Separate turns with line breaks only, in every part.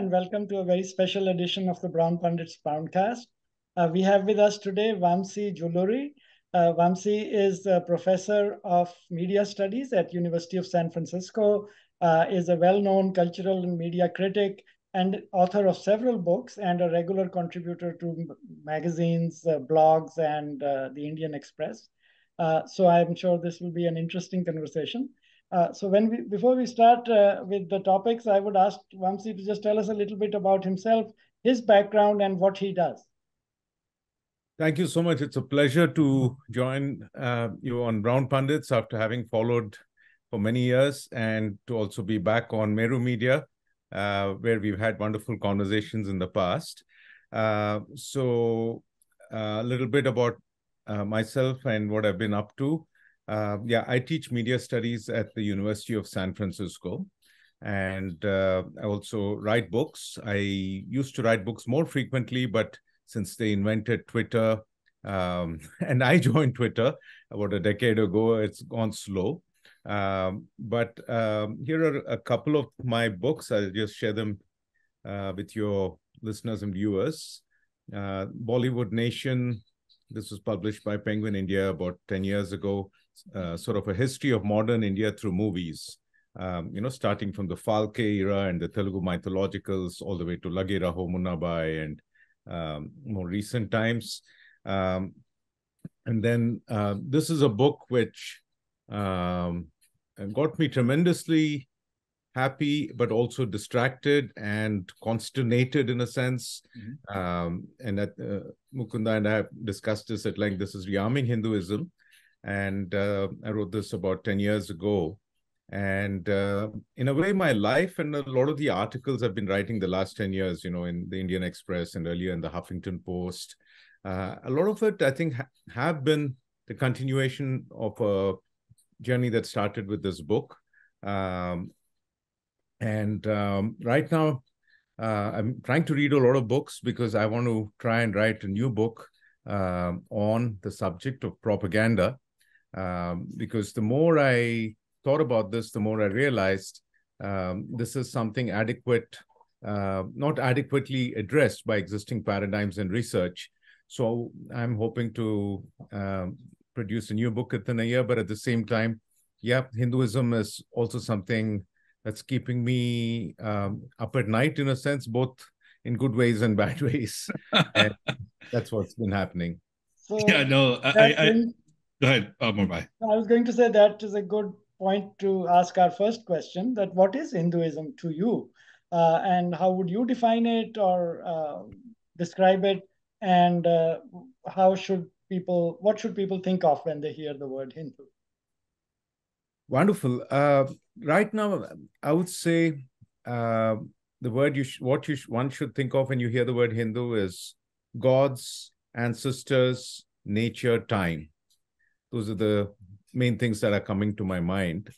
and welcome to a very special edition of the Brown Pundits Browncast. Uh, we have with us today Vamsee Juluri. Uh, Vamsee is a professor of media studies at University of San Francisco, uh, is a well-known cultural and media critic and author of several books and a regular contributor to magazines, uh, blogs, and uh, the Indian Express. Uh, so I'm sure this will be an interesting conversation. Uh, so when we before we start uh, with the topics, I would ask Vamsee to just tell us a little bit about himself, his background, and what he does.
Thank you so much. It's a pleasure to join uh, you on Brown Pundits after having followed for many years and to also be back on Meru Media, uh, where we've had wonderful conversations in the past. Uh, so, a little bit about myself and what I've been up to. Uh, yeah, I teach media studies at the University of San Francisco. And uh, I also write books. I used to write books more frequently, but since they invented Twitter, um, and I joined Twitter about a decade ago. It's gone slow. Um, but um, here are a couple of my books. I'll just share them uh, with your listeners and viewers. Uh, Bollywood Nation. This was published by Penguin India about 10 years ago. Uh, sort of a history of modern India through movies. Um, you know, starting from the Phalke era and the Telugu mythologicals all the way to Lage Raho Munna Bhai and um, more recent times. Um, and then uh, this is a book which um, got me tremendously happy, but also distracted and consternated in a sense. Um, and that uh, Mukunda and I have discussed this at length. This is rearming Hinduism. And uh, I wrote this about 10 years ago. And uh, in a way, my life and a lot of the articles I've been writing the last 10 years, you know, in the Indian Express and earlier in the Huffington Post, uh, a lot of it, I think, ha- have been the continuation of a journey that started with this book. Um, and um, right now, uh, I'm trying to read a lot of books because I want to try and write a new book um, on the subject of propaganda. Um, because the more I thought about this, the more I realized um, this is something adequate, uh, not adequately addressed by existing paradigms and research. So I'm hoping to um, produce a new book within a year, but at the same time, yeah, Hinduism is also something that's keeping me um, up at night in a sense, both in good ways and bad ways. and that's what's been happening.
So
Yeah, no, I, I, I
brings-
go ahead, uh, Mumbai.
I was going to say that is a good point to ask our first question: that what is Hinduism to you, uh, and how would you define it or uh, describe it, and uh, how should people, what should people think of when they hear the word Hindu?
Wonderful. Uh, right now, I would say uh, the word you sh- what you sh- one should think of when you hear the word Hindu is gods, ancestors, nature, time. Those are the main things that are coming to my mind.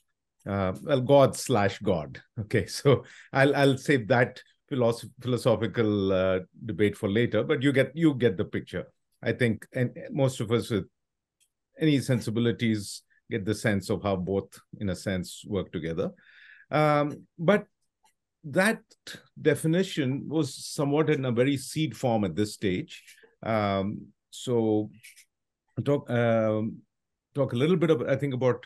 Uh, well, God slash God. Okay, so I'll I'll save that philosoph- philosophical uh, debate for later. But you get you get the picture. I think, and most of us with any sensibilities get the sense of how both, in a sense, work together. Um, but that definition was somewhat in a very seed form at this stage. Um, so, talk um, talk a little bit of I think about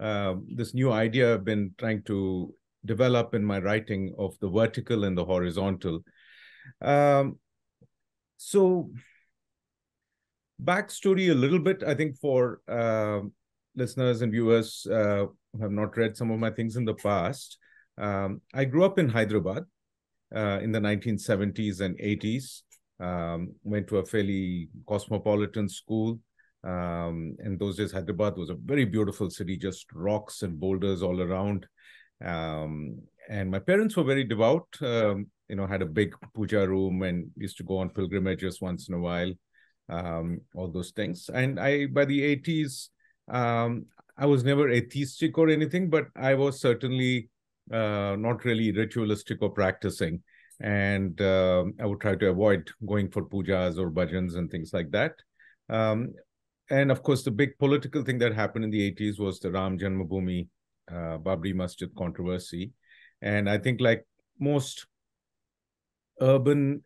uh, this new idea I've been trying to develop in my writing of the vertical and the horizontal. Um, so, backstory a little bit, I think, for uh, listeners and viewers uh, who have not read some of my things in the past. Um, I grew up in Hyderabad uh, in the 1970s and 80s. Um, went to a fairly cosmopolitan school. Um, in those days, Hyderabad was a very beautiful city, just rocks and boulders all around. Um, and my parents were very devout. Um, you know, had a big puja room and used to go on pilgrimages once in a while. Um, all those things. And I, by the 80s, um, I was never atheistic or anything, but I was certainly uh, not really ritualistic or practicing. And uh, I would try to avoid going for pujas or bhajans and things like that. Um, and of course, the big political thing that happened in the 80s was the Ram Janmabhoomi uh, Babri Masjid controversy. And I think, like most urban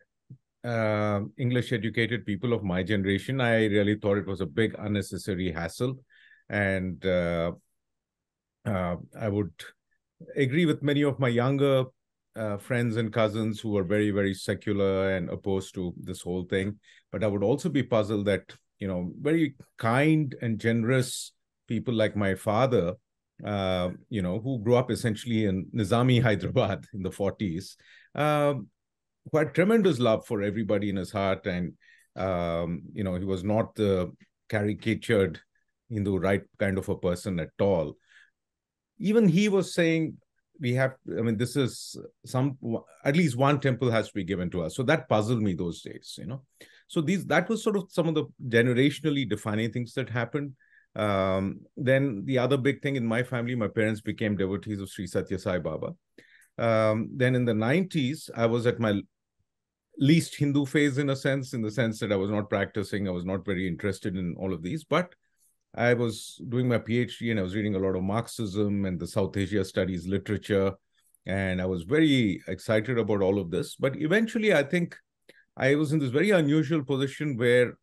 uh, English educated people of my generation, I really thought it was a big unnecessary hassle. And uh, uh, I would agree with many of my younger uh, friends and cousins who were very, very secular and opposed to this whole thing. But I would also be puzzled that, you know, very kind and generous people like my father, uh, you know, who grew up essentially in Nizami Hyderabad in the 40s, um, who had tremendous love for everybody in his heart. And, um, you know, he was not the caricatured Hindu right kind of a person at all. Even he was saying, we have, I mean, this is some, at least one temple has to be given to us. So that puzzled me those days, you know. So these, that was sort of some of the generationally defining things that happened. Um, then the other big thing in my family, my parents became devotees of Sri Satya Sai Baba. Um, then in the 90s, I was at my least Hindu phase in a sense, in the sense that I was not practicing, I was not very interested in all of these, but I was doing my PhD and I was reading a lot of Marxism and the South Asia studies literature. And I was very excited about all of this. But eventually, I think I was in this very unusual position where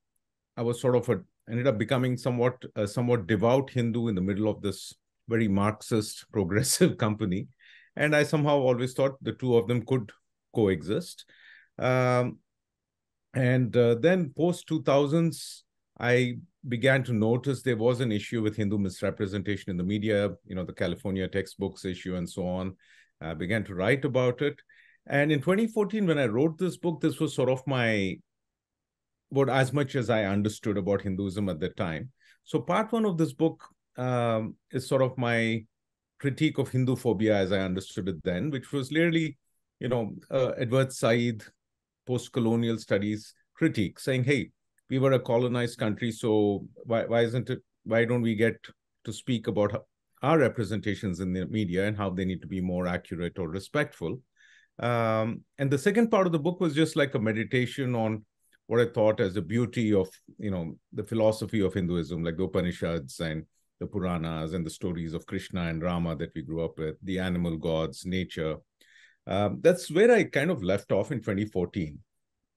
I was sort of a, ended up becoming somewhat somewhat devout Hindu in the middle of this very Marxist progressive company. And I somehow always thought the two of them could coexist. Um, and uh, then post 2000s, I began to notice there was an issue with Hindu misrepresentation in the media, you know, the California textbooks issue and so on. I began to write about it. And in 2014, when I wrote this book, this was sort of my, what as much as I understood about Hinduism at that time. So part one of this book um, is sort of my critique of Hindu phobia as I understood it then, which was literally, you know, uh, Edward Said post-colonial studies critique saying, hey, we were a colonized country, so why why isn't it? Why don't we get to speak about our representations in the media and how they need to be more accurate or respectful? Um, and the second part of the book was just like a meditation on what I thought as the beauty of you know the philosophy of Hinduism, like the Upanishads and the Puranas and the stories of Krishna and Rama that we grew up with, the animal gods, nature. Um, that's where I kind of left off in 2014.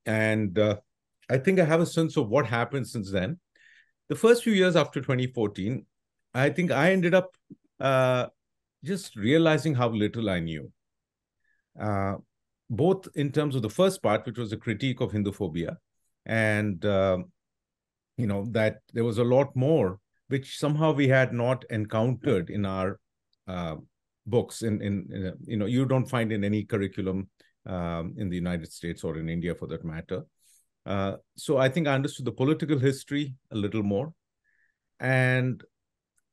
And uh, I think I have a sense of what happened since then. The first few years after 2014, I think I ended up uh, just realizing how little I knew. Uh, both in terms of the first part, which was a critique of Hinduphobia, and uh, you know that there was a lot more which somehow we had not encountered in our uh, books. In, in, in you know you don't find in any curriculum um, in the United States or in India for that matter. Uh, so I think I understood the political history a little more. And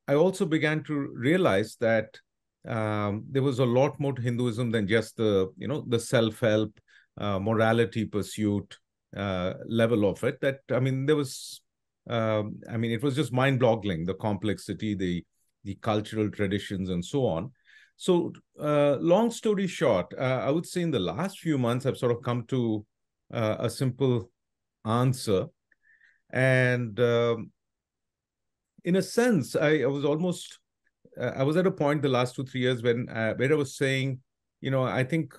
I also began to realize that um, there was a lot more to Hinduism than just the, you know, the self-help, uh, morality pursuit uh, level of it. That, I mean, there was, um, I mean, it was just mind-boggling, the complexity, the, the cultural traditions and so on. So uh, long story short, uh, I would say in the last few months, I've sort of come to uh, a simple answer. And um, in a sense, I, I was almost, uh, I was at a point the last two, three years when uh, where I was saying, you know, I think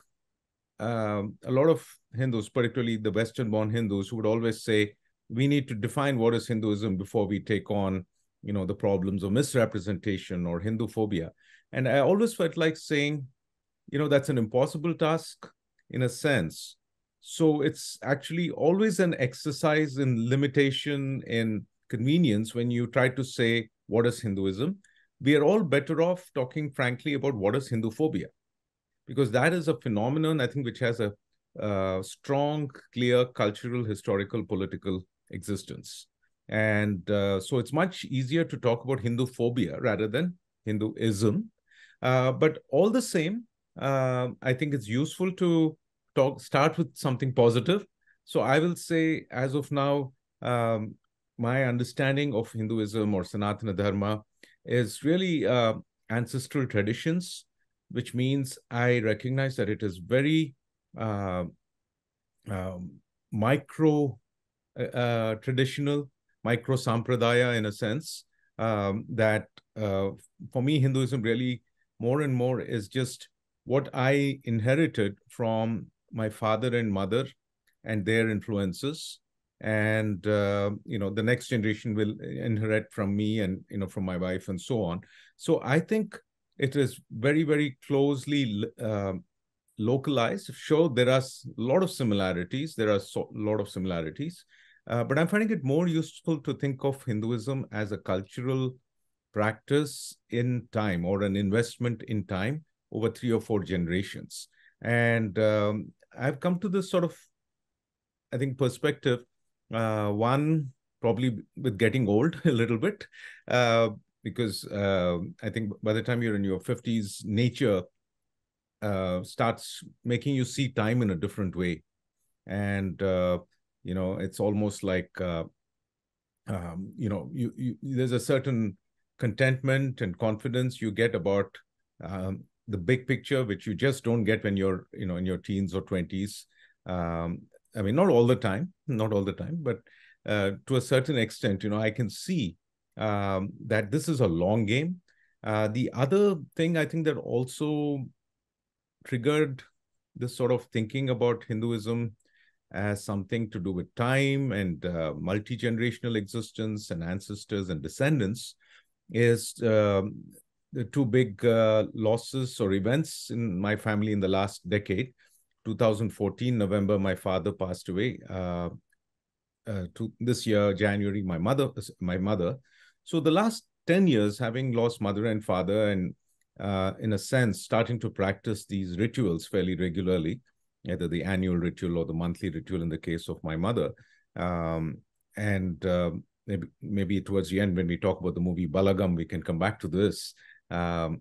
um, a lot of Hindus, particularly the Western born Hindus, would always say, we need to define what is Hinduism before we take on, you know, the problems of misrepresentation or Hindu phobia. And I always felt like saying, you know, that's an impossible task in a sense so it's actually always an exercise in limitation, in convenience when you try to say, what is Hinduism? We are all better off talking frankly about what is Hindu phobia, because that is a phenomenon, I think, which has a uh, strong, clear cultural, historical, political existence. And uh, so it's much easier to talk about Hindu phobia rather than Hinduism. Uh, but all the same, uh, I think it's useful to talk start with something positive. So I will say, as of now, um, my understanding of Hinduism or Sanatana Dharma is really uh, ancestral traditions, which means I recognize that it is very uh, um, micro uh, uh, traditional. micro sampradaya in a sense. Um, that uh, for me, Hinduism really more and more is just what I inherited from my father and mother and their influences and uh, you know the next generation will inherit from me and you know from my wife and so on. So i think it is very very closely uh, localized sure there are a lot of similarities. There are a so, lot of similarities. Uh, but i'm finding it more useful to think of hinduism as a cultural practice in time or an investment in time over three or four generations. And um, i've come to this sort of i think perspective uh, one, probably with getting old a little bit, uh, because uh, I think by the time you're in your 50s, nature uh, starts making you see time in a different way. And, uh, you know, it's almost like, uh, um, you know, you, you, there's a certain contentment and confidence you get about um, the big picture, which you just don't get when you're, you know, in your teens or 20s. Um, I mean, not all the time, not all the time, but uh, to a certain extent, you know, I can see um, that this is a long game. Uh, the other thing I think that also triggered this sort of thinking about Hinduism as something to do with time and uh, multi generational existence and ancestors and descendants is um, the two big uh, losses or events in my family in the last decade. 2014 November, my father passed away. Uh, uh, to this year January, my mother, my mother. So the last ten years, having lost mother and father, and uh, in a sense, starting to practice these rituals fairly regularly, either the annual ritual or the monthly ritual in the case of my mother. Um, and uh, maybe, maybe towards the end, when we talk about the movie Balagam, we can come back to this. Um,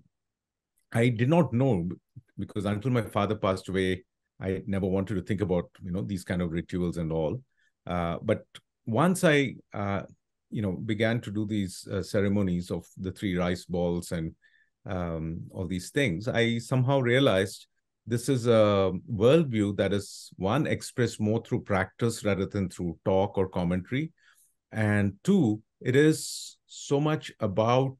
I did not know because until my father passed away, I never wanted to think about you know these kind of rituals and all. Uh, but once I uh, you know began to do these uh, ceremonies of the three rice balls and um, all these things, I somehow realized this is a worldview that is one expressed more through practice rather than through talk or commentary, and two, it is so much about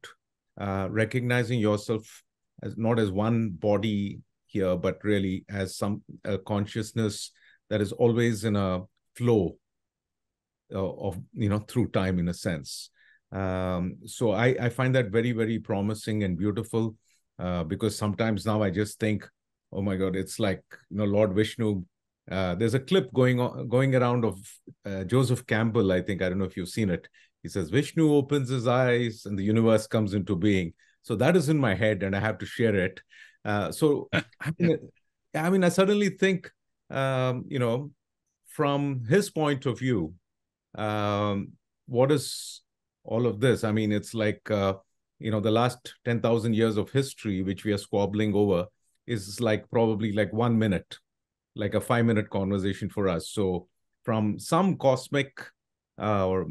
uh, recognizing yourself as not as one body here, but really as some a consciousness that is always in a flow uh, of you know through time in a sense. Um, so I, I find that very very promising and beautiful uh, because sometimes now I just think, oh my God, it's like you know Lord Vishnu. Uh, there's a clip going on going around of uh, Joseph Campbell. I think I don't know if you've seen it. He says Vishnu opens his eyes and the universe comes into being. So that is in my head, and I have to share it. Uh, so, I mean, I mean, I suddenly think, um, you know, from his point of view, um, what is all of this? I mean, it's like, uh, you know, the last 10,000 years of history, which we are squabbling over, is like probably like one minute, like a five minute conversation for us. So, from some cosmic uh, or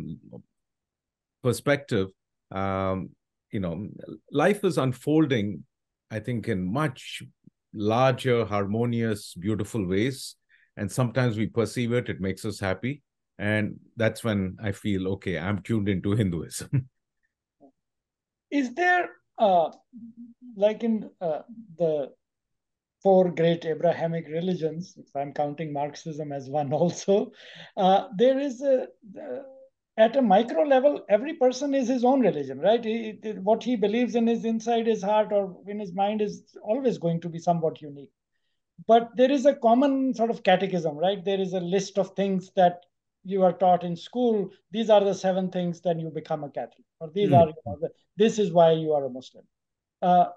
perspective, um, you know, life is unfolding I think, in much larger, harmonious, beautiful ways. And sometimes we perceive it, it makes us happy. And that's when I feel, okay, I'm tuned into Hinduism.
Is there, uh, like in uh, the four great Abrahamic religions, if I'm counting Marxism as one also, uh, there is a, at a micro level, every person is his own religion, right? What he believes in his inside his heart or in his mind is always going to be somewhat unique. But there is a common sort of catechism, right? There is a list of things that you are taught in school. These are the seven things that you become a Catholic, or these mm. are, you know, the, this is why you are a Muslim. Uh,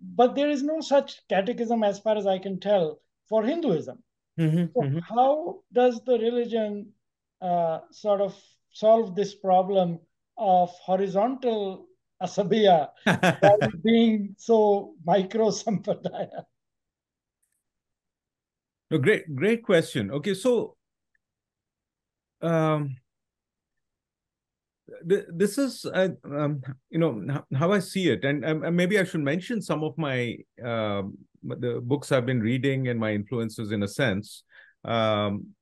but there is no such catechism, as far as I can tell, for Hinduism. Mm-hmm, so mm-hmm. How does the religion uh, sort of solve this problem of horizontal asabiya by being so micro sampradaya?
No, great, great question. Okay, so um, th- this is, uh, um, you know, how I see it, and um, maybe I should mention some of my uh, the books I've been reading and my influences in a sense. Um,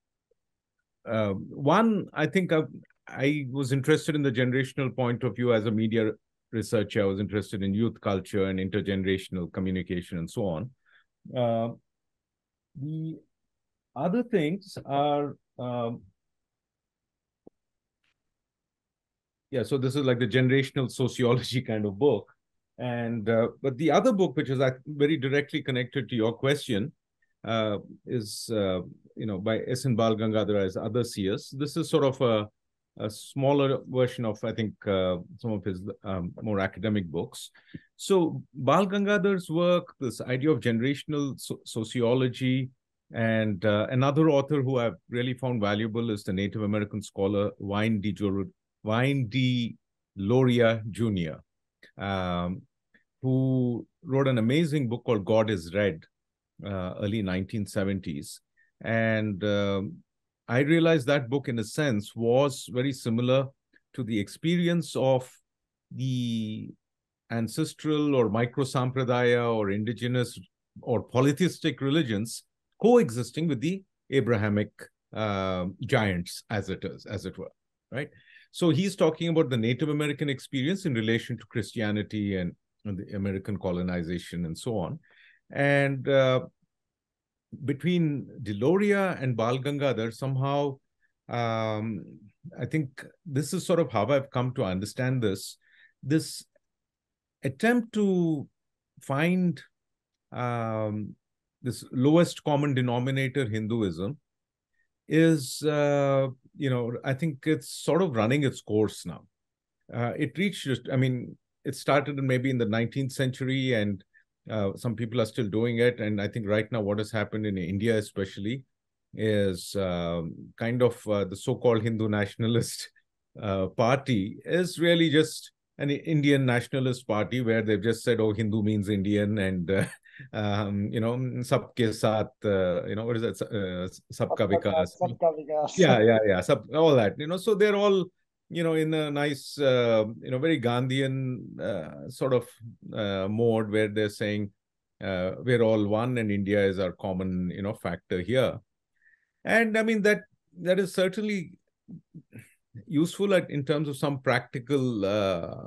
uh, one, I think I've I was interested in the generational point of view as a media researcher. I was interested in youth culture and intergenerational communication and so on. Uh, the other things are, um, yeah, so this is like the generational sociology kind of book. And, uh, but the other book, which is very directly connected to your question, uh, is, uh, you know, by S. N. Balagangadhara's Other Seers. This is sort of a, a smaller version of, I think, uh, some of his um, more academic books. So Balagangadhara's work, this idea of generational so sociology, and uh, another author who I've really found valuable is the Native American scholar Vine D. Wayne D. Loria Jr., um, who wrote an amazing book called God is Red, uh, early 1970s. And um, I realized that book, in a sense, was very similar to the experience of the ancestral or micro sampradaya or indigenous or polytheistic religions coexisting with the Abrahamic uh, giants, as it is, as it were, right? So he's talking about the Native American experience in relation to Christianity and, and the American colonization and so on. And uh, between Deloria and Balagangadhara, somehow, um, I think this is sort of how I've come to understand this. This attempt to find um, this lowest common denominator Hinduism is, uh, you know, I think it's sort of running its course now. Uh, it reached, I mean, it started maybe in the 19th century and uh, some people are still doing it. And I think right now what has happened in India especially is um, kind of uh, the so-called Hindu nationalist uh, party is really just an Indian nationalist party where they've just said, oh, Hindu means Indian and uh, um, you know, sabke saath, uh, you know, what is that? Uh, sabka vikas.
Sabka vikas.
Yeah, yeah, yeah. Sub, all that, you know, so they're all, you know, in a nice, uh, you know, very Gandhian uh, sort of uh, mode where they're saying uh, we're all one and India is our common, you know, factor here. And I mean, that that is certainly useful at, in terms of some practical, uh,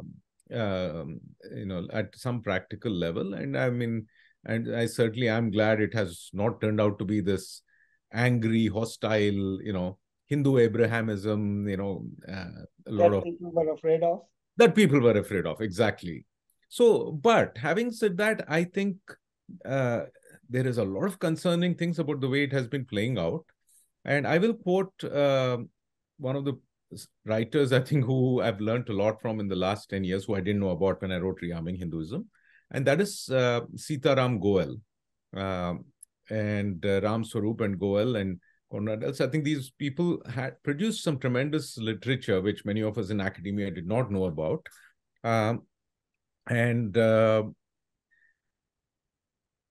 um, you know, at some practical level. And I mean, and I certainly am glad it has not turned out to be this angry, hostile, you know, Hindu Abrahamism, you know, uh, a lot
that
of
people were afraid of.
That people were afraid of, exactly. So, but having said that, I think uh, there is a lot of concerning things about the way it has been playing out. And I will quote uh, one of the writers, I think, who I've learned a lot from in the last 10 years, who I didn't know about when I wrote Rearming Hinduism and that is uh, Sitaram Goel. Uh, and uh, Ram Swarup and Goel and Koenraad Elst. I think these people had produced some tremendous literature, which many of us in academia did not know about. Um, and uh,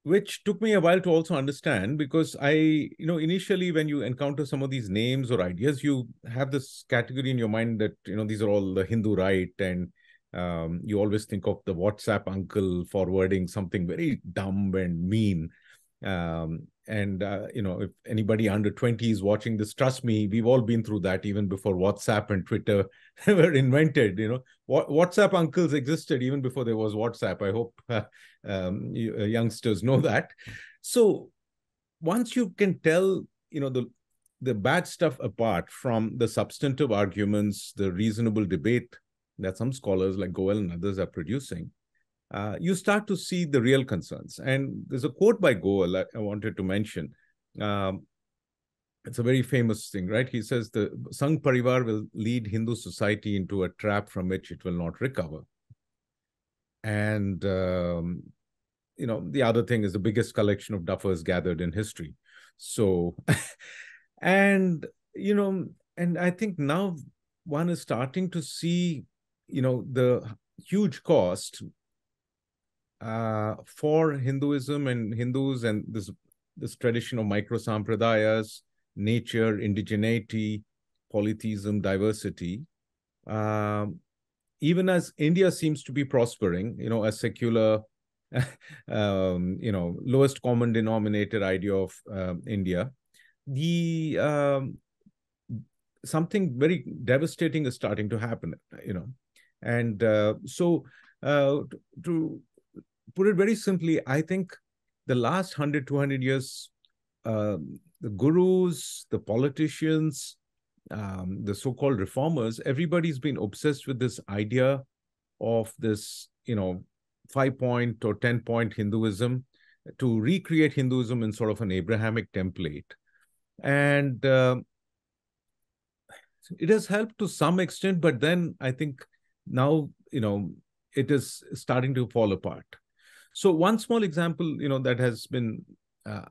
which took me a while to also understand because I, you know, initially when you encounter some of these names or ideas, you have this category in your mind that, you know, these are all the Hindu right and um, you always think of the WhatsApp uncle forwarding something very dumb and mean. Um, and uh, you know, if anybody under 20 is watching this, trust me, we've all been through that even before WhatsApp and Twitter were invented. You know, WhatsApp uncles existed even before there was WhatsApp. I hope uh, um, you, uh, youngsters know that. So once you can tell, you know, the the bad stuff apart from the substantive arguments, the reasonable debate that some scholars like Goel and others are producing, uh, you start to see the real concerns. And there's a quote by Goel I, I wanted to mention. Um, it's a very famous thing, right? He says the Sangh Parivar will lead Hindu society into a trap from which it will not recover. And, um, you know, the other thing is the biggest collection of duffers gathered in history. So, and, you know, and I think now one is starting to see you know the huge cost uh, for Hinduism and Hindus and this this tradition of micro sampradayas, nature, indigeneity, polytheism, diversity. Um, even as India seems to be prospering, you know, a secular, um, you know, lowest common denominator idea of uh, India, the um, something very devastating is starting to happen, you know. And uh, so, uh, to put it very simply, I think the last 100, 200 years, uh, the gurus, the politicians, um, the so-called reformers, everybody's been obsessed with this idea of this, you know, five-point or ten-point Hinduism to recreate Hinduism in sort of an Abrahamic template, and uh, it has helped to some extent. But then I think now you know it is starting to fall apart. So one small example, you know, that has been uh,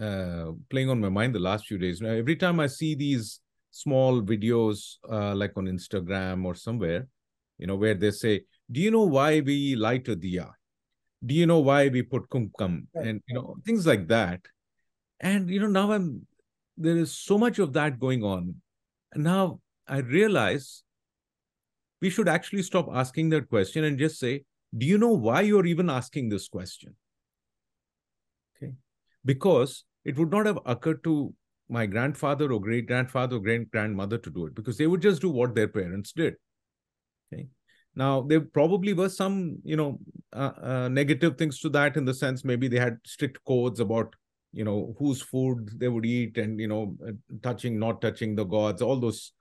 uh, playing on my mind the last few days. Every time I see these small videos, uh, like on Instagram or somewhere, you know, where they say, "Do you know why we light a diya? Do you know why we put kumkum?" And you know, things like that. And you know, now I'm there is so much of that going on. And now I realize we should actually stop asking that question and just say, do you know why you're even asking this question? Okay. Because it would not have occurred to my grandfather or great grandfather or great grandmother to do it because they would just do what their parents did. Okay. Now, there probably were some, you know, uh, uh, negative things to that in the sense maybe they had strict codes about, you know, whose food they would eat and, you know, uh, touching, not touching the gods, all those,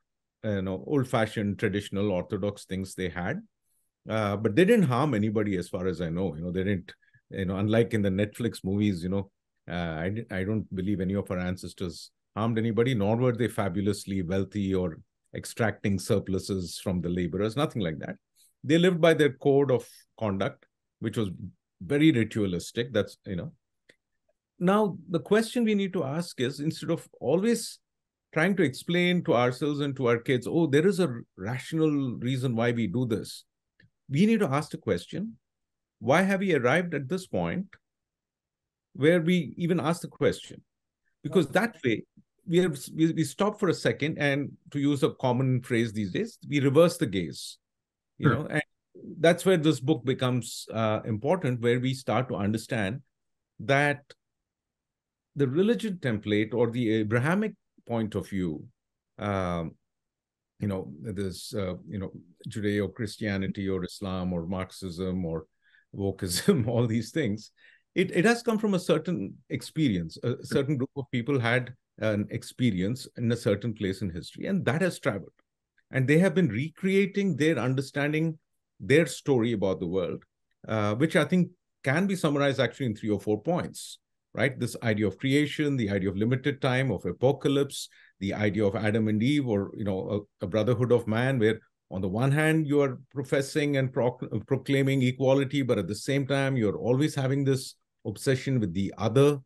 you know, old fashioned, traditional, orthodox things they had. Uh, but they didn't harm anybody as far as I know. You know, they didn't, you know, unlike in the Netflix movies, you know, uh, I, I don't believe any of our ancestors harmed anybody, nor were they fabulously wealthy or extracting surpluses from the laborers, nothing like that. They lived by their code of conduct, which was very ritualistic. That's, you know. Now, the question we need to ask is instead of always trying to explain to ourselves and to our kids, oh, there is a rational reason why we do this we need to ask the question why have we arrived at this point where we even ask the question because that way we have we, we stop for a second and to use a common phrase these days we reverse the gaze you sure. know and that's where this book becomes uh, important where we start to understand that the religion template or the abrahamic point of view um, you know this uh, you know Judeo Christianity or Islam or Marxism or wokeism, all these things, it it has come from a certain experience. A certain group of people had an experience in a certain place in history, and that has traveled, and they have been recreating their understanding, their story about the world, uh, which I think can be summarized actually in three or four points right? This idea of creation, the idea of limited time, of apocalypse, the idea of Adam and Eve, or you know, a, a brotherhood of man, where on the one hand you are professing and pro- proclaiming equality, but at the same time you're always having this obsession with the other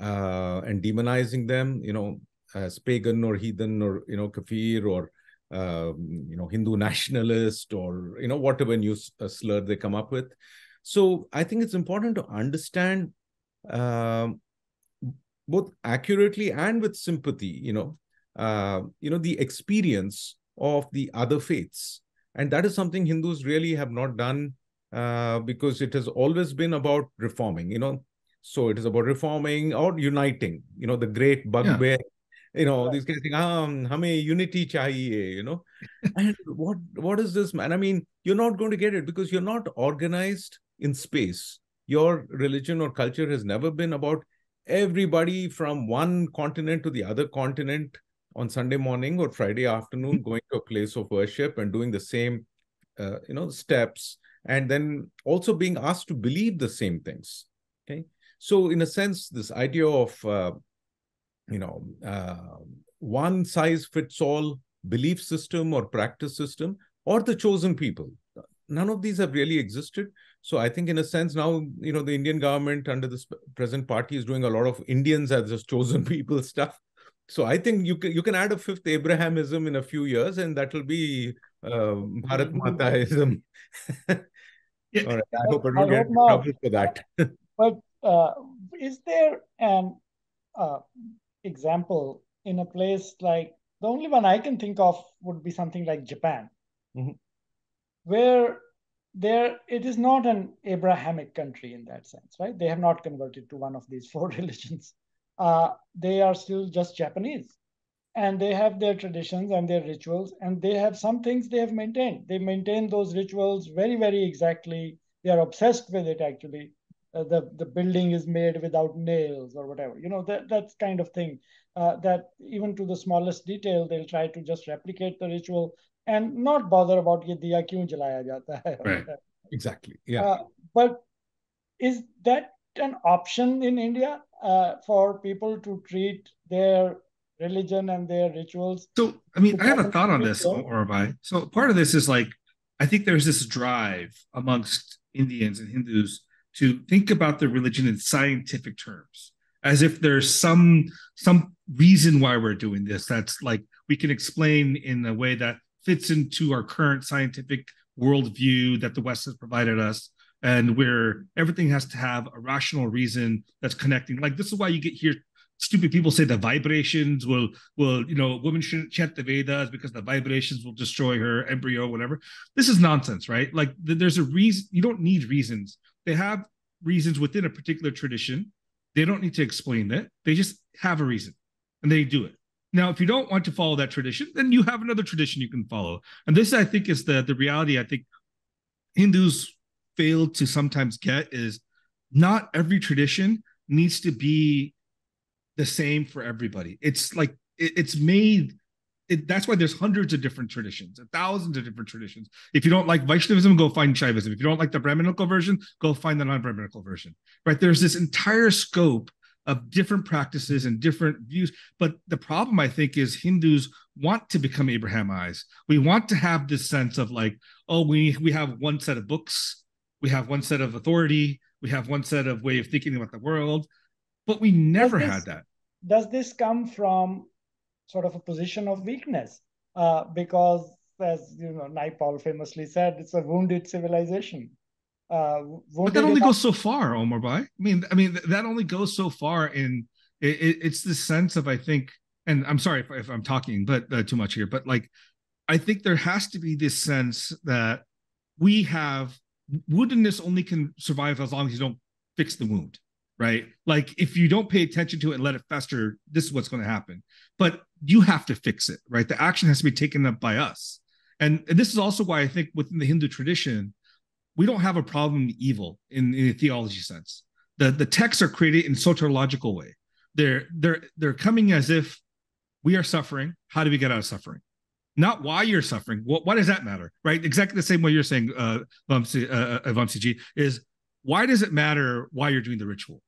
uh, and demonizing them, you know, as pagan or heathen or you know kafir or um, you know Hindu nationalist or you know whatever new slur they come up with. So I think it's important to understand um, both accurately and with sympathy, you know, uh, you know, the experience of the other faiths. And that is something Hindus really have not done uh, because it has always been about reforming, you know. So it is about reforming or uniting, you know, the great bugbear. Yeah. You know, these guys think, um, hame unity chahiye, you know. and what what is this, man? I mean, you're not going to get it because you're not organized in space your religion or culture has never been about everybody from one continent to the other continent on Sunday morning or Friday afternoon going to a place of worship and doing the same, uh, you know, steps, and then also being asked to believe the same things. Okay, so in a sense, this idea of uh, you know uh, one size fits all belief system or practice system or the chosen people none of these have really existed so I think, in a sense, now you know the Indian government under this present party is doing a lot of Indians as just chosen people stuff. So I think you can you can add a fifth Abrahamism in a few years, and that will be uh, Bharat Mataism. yeah. All right. I hope I don't get in trouble for that.
but uh, is there an uh, example in a place like the only one I can think of would be something like Japan, mm-hmm. where there it is not an abrahamic country in that sense right? They have not converted to one of these four religions. Uh, they are still just japanese. And they have their traditions and their rituals and they have some things they have maintained. They maintain those rituals very very exactly. They are obsessed with it actually. Uh, the the building is made without nails or whatever you know that that's kind of thing. Uh, that even to the smallest detail they'll try to just replicate the ritual and not bother about ye diya kyun jalaya jata hai
right
exactly yeah
uh, but is that an option in india uh, for people to treat their religion and their rituals.
So, I mean, I have a thought on this, Omar Bhai. So, part of this is like, I think there's this drive amongst Indians and Hindus to think about their religion in scientific terms, as if there's some some reason why we're doing this. That's like we can explain in a way that fits into our current scientific worldview that the West has provided us and where everything has to have a rational reason that's connecting. Like this is why you get here stupid people say the vibrations will will you know women shouldn't chant the vedas because the vibrations will destroy her embryo whatever. This is nonsense right? Like there's a reason you don't need reasons. They have reasons within a particular tradition. They don't need to explain it. They just have a reason and they do it now if you don't want to follow that tradition then you have another tradition you can follow and this i think is the the reality i think hindus fail to sometimes get is not every tradition needs to be the same for everybody. It's like it, it's made. It, that's why there's hundreds of different traditions, thousands of different traditions. If you don't like Vaishnavism, go find Shaivism. If you don't like the Brahminical version, go find the non-Brahminical version. Right? There's this entire scope of different practices and different views. But the problem, I think, is Hindus want to become Abrahamized. We want to have this sense of like, oh, we we have one set of books, we have one set of authority, we have one set of way of thinking about the world, but we never this, had that
does this come from sort of a position of weakness? Uh, because, as you know, Naipaul famously said, it's a wounded civilization.
Uh, but that only goes so far, Omar Bhai. I mean, I mean that only goes so far in it, it, it's the sense of I think, and I'm sorry if, if I'm talking, but uh, too much here, but like I think there has to be this sense that we have woundedness only can survive as long as you don't fix the wound right? Like if you don't pay attention to it and let it fester, this is what's going to happen. But you have to fix it, right? The action has to be taken up by us. And, and this is also why I think within the Hindu tradition, we don't have a problem with evil in, in a theology sense. The, the texts are created in a soteriological way. They're they're they're coming as if we are suffering. How do we get out of suffering? Not why you're suffering. What, why does that matter? Right? Exactly the same way you're saying, uh, Vamsee, uh, uh Vamsee is why does it matter why you're doing the ritual?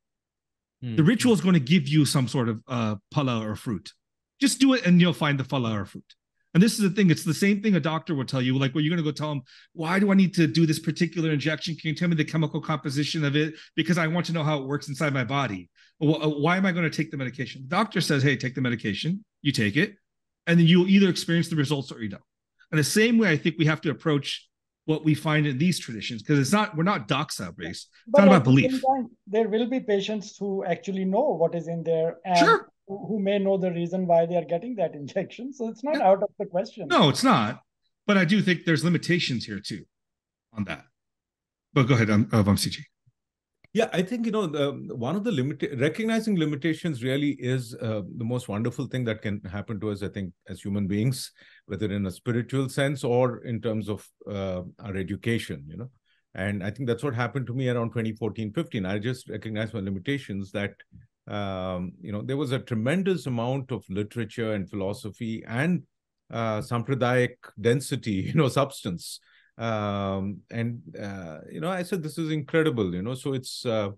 Mm-hmm. The ritual is going to give you some sort of uh, phala or fruit. Just do it and you'll find the phala or fruit. And this is the thing, it's the same thing a doctor will tell you. Like, well, you're going to go tell them, why do I need to do this particular injection? Can you tell me the chemical composition of it? Because I want to know how it works inside my body. Well, uh, why am I going to take the medication? The doctor says, hey, take the medication. You take it. And then you'll either experience the results or you don't. And the same way, I think we have to approach what we find in these traditions because it's not we're not doxa based it's but not about belief time,
there will be patients who actually know what is in there and sure. Who may know the reason why they are getting that injection so it's not yeah. out of the question
no it's not but i do think there's limitations here too on that but go ahead um, uh, CG.
Yeah, I think you know the, one of the limit recognizing limitations really is uh, the most wonderful thing that can happen to us. I think as human beings, whether in a spiritual sense or in terms of uh, our education, you know. And I think that's what happened to me around 2014, 15. I just recognized my limitations that um, you know there was a tremendous amount of literature and philosophy and uh, sampradayic density, you know, substance. Um, and uh, you know i said this is incredible you know so it's uh,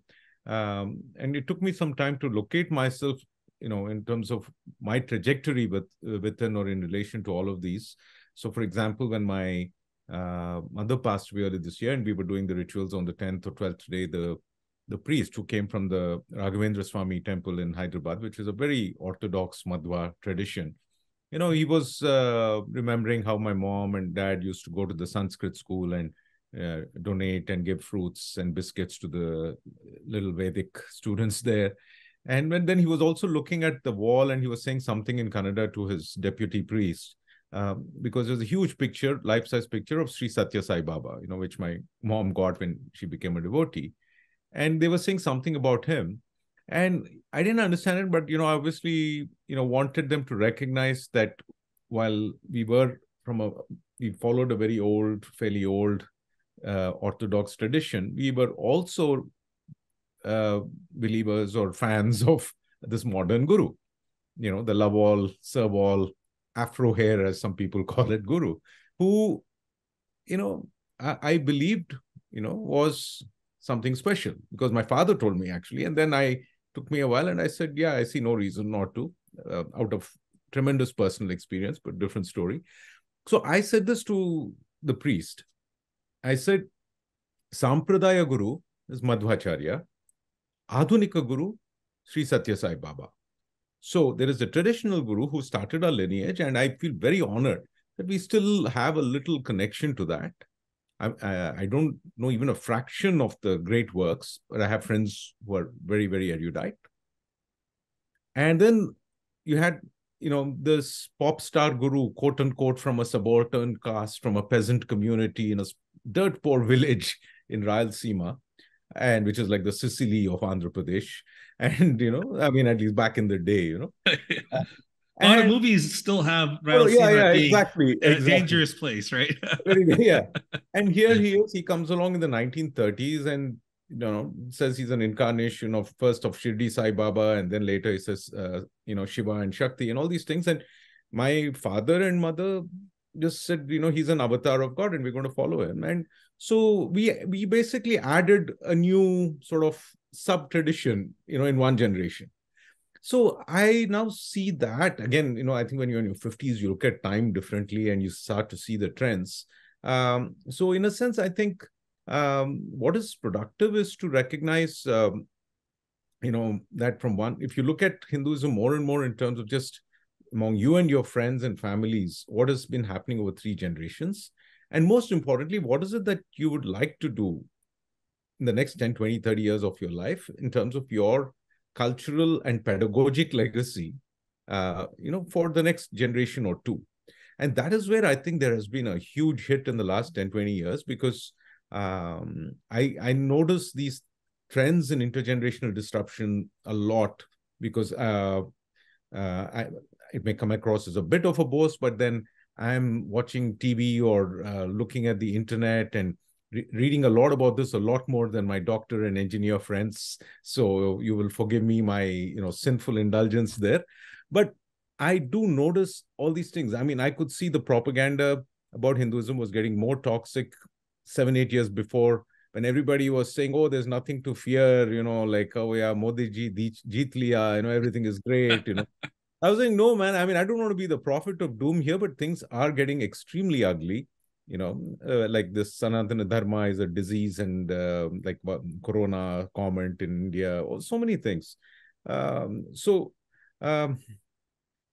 um, and it took me some time to locate myself you know in terms of my trajectory with uh, within or in relation to all of these. So for example when my uh, mother passed away this year and we were doing the rituals on the 10th or 12th day the the priest who came from the Raghavendra Swami temple in Hyderabad, which is a very orthodox Madhwa tradition, you know, he was uh, remembering how my mom and dad used to go to the Sanskrit school and uh, donate and give fruits and biscuits to the little Vedic students there. And when, then he was also looking at the wall and he was saying something in Kannada to his deputy priest. Um, because there's a huge picture, life-size picture of Sri Satya Sai Baba, you know, which my mom got when she became a devotee. And they were saying something about him. And I didn't understand it, but you know, obviously, you know, wanted them to recognize that while we were from a we followed a very old, fairly old uh, Orthodox tradition, we were also uh, believers or fans of this modern guru. You know, the love all, serve all, afro hair, as some people call it, guru, who, you know, I, I believed, you know, was something special because my father told me actually, and then I took me a while and I said, yeah, I see no reason not to, uh, out of tremendous personal experience, but different story. So I said this to the priest. I said, Sampradaya Guru is Madhvacharya, Adhunika Guru, Sri Satya Sai Baba. So there is a traditional guru who started our lineage, and I feel very honored that we still have a little connection to that. I, I, don't know even a fraction of the great works, but I have friends who are very, very erudite. And then you had, you know, this pop star guru, quote unquote, from a subaltern caste, from a peasant community in a dirt poor village in Rayalaseema, and which is like the Sicily of Andhra Pradesh. And, you know, I mean, at least back in the day, you know.
A lot of movies still have
oh, yeah, yeah, exactly,
a
exactly.
dangerous place, right?
yeah. And here he is. He comes along in the 1930s and you know says he's an incarnation of first of Shirdi Sai Baba, and then later he says uh, you know Shiva and Shakti and all these things. And my father and mother just said, you know, he's an avatar of God, and we're going to follow him. And so we we basically added a new sort of sub tradition, you know, in one generation. So I now see that again, you know, I think when you're in your 50s, you look at time differently and you start to see the trends. Um, so in a sense, I think um, what is productive is to recognize, um, you know, that from one, if you look at Hinduism more and more in terms of just among you and your friends and families, what has been happening over three generations? And most importantly, what is it that you would like to do in the next 10, 20, 30 years of your life in terms of your cultural and pedagogic legacy, uh, you know, for the next generation or two. And that is where I think there has been a huge hit in the last 10, 20 years because um, I, I notice these trends in intergenerational disruption a lot because uh, uh, I, it may come across as a bit of a boast, but then I'm watching TV or uh, looking at the internet and re- reading a lot about this, a lot more than my doctor and engineer friends. So you will forgive me my you know sinful indulgence there, but I do notice all these things. I mean, I could see the propaganda about Hinduism was getting more toxic seven, eight years before when everybody was saying, oh, there's nothing to fear, you know, like, oh, yeah, Modi ji, jeet liya, you know, everything is great, you know. I was saying, no, man, I mean, I don't want to be the prophet of doom here, but things are getting extremely ugly you know uh, like this sanatana dharma is a disease and uh, like corona comment in india or so many things um, so um,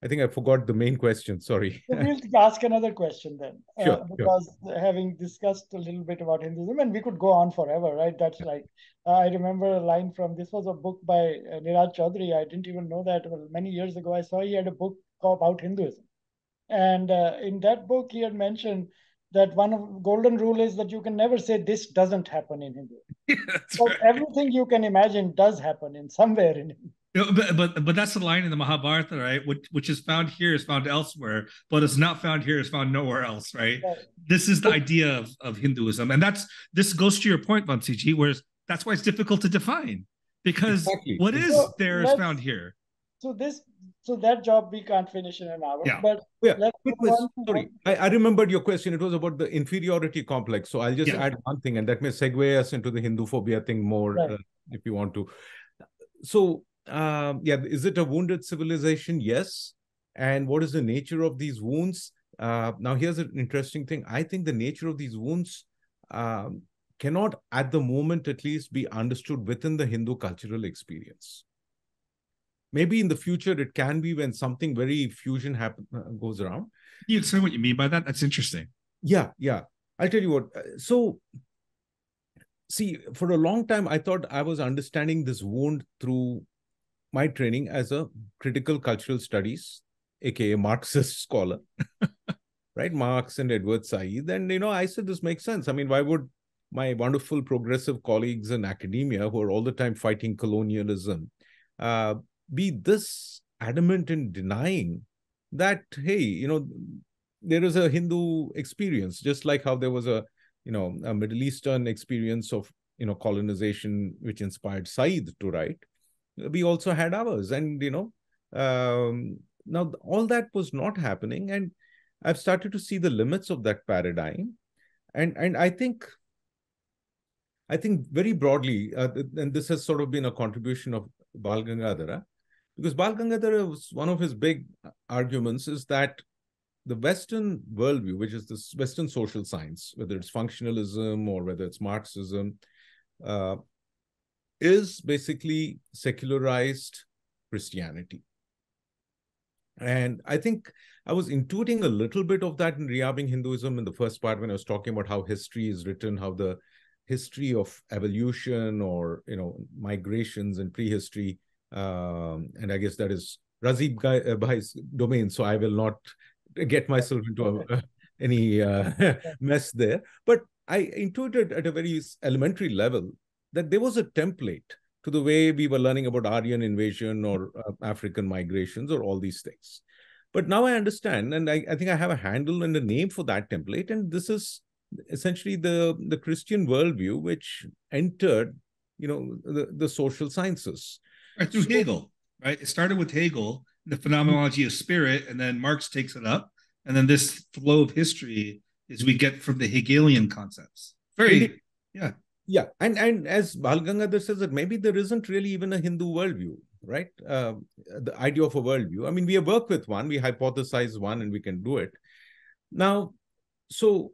I think I forgot the main question. Sorry.
we'll ask another question then.
Uh, sure, uh,
because sure. having discussed a little bit about Hinduism, and we could go on forever, right? That's like, uh, I remember a line from this was a book by uh, Nirad Chaudhuri. I didn't even know that. Well, many years ago, I saw he had a book about Hinduism. And uh, in that book, he had mentioned that one of golden rule is that you can never say this doesn't happen in Hindu. so right. everything you can imagine does happen in somewhere in Hindu.
You know, but, but but that's the line in the Mahabharata, right? Which which is found here is found elsewhere, but is not found here is found nowhere else, right? right. This is the idea of, of Hinduism, and that's this goes to your point, Vamseeji, where that's why it's difficult to define because exactly. what is so there is found here.
So this so that job we can't finish in an hour.
Yeah.
But
yeah. sorry, I, I, remembered your question. It was about the inferiority complex. So I'll just yeah. add one thing, and that may segue us into the Hindu phobia thing more right. uh, if you want to. So, um, yeah, is it a wounded civilization? Yes. And what is the nature of these wounds? Uh, now, here's an interesting thing. I think the nature of these wounds um, cannot, at the moment at least, be understood within the Hindu cultural experience maybe in the future it can be when something very fusion happen uh, goes around.
You explain what you mean by that? That's interesting.
Yeah yeah. I'll tell you what uh, so see for a long time i thought i was understanding this wound through my training as a critical cultural studies aka marxist scholar right? Marx and edward said. And you know i said this makes sense. I mean why would my wonderful progressive colleagues in academia who are all the time fighting colonialism uh, be this adamant in denying that hey you know there is a hindu experience just like how there was a you know a middle eastern experience of you know colonization which inspired said to write. We also had ours. And you know um, now all that was not happening. And i've started to see the limits of that paradigm. And and i think i think very broadly uh, and this has sort of been a contribution of Balagangadhara because Balagangadhara was one of his big arguments is that the western worldview which is this western social science whether it's functionalism or whether it's marxism uh, is basically secularized Christianity. And I think I was intuiting a little bit of that in Rearming Hinduism in the first part when I was talking about how history is written, how the history of evolution or you know migrations and prehistory, um, and I guess that is Razib Bhai's domain. So I will not get myself into a, any uh, mess there. But I intuited at a very elementary level that there was a template to the way we were learning about Aryan invasion or uh, African migrations or all these things. But now I understand, and I, I think I have a handle and a name for that template. And this is essentially the, the Christian worldview, which entered, you know, the, the social sciences.
Right, through Hegel, right? It started with Hegel, the phenomenology of spirit, and then Marx takes it up. And then this flow of history is we get from the Hegelian concepts. Very, yeah.
Yeah, and and as Bal Gangadhar says that maybe there isn't really even a Hindu worldview, right? Uh, the idea of a worldview. I mean, we have worked with one, we hypothesize one, and we can do it. Now, so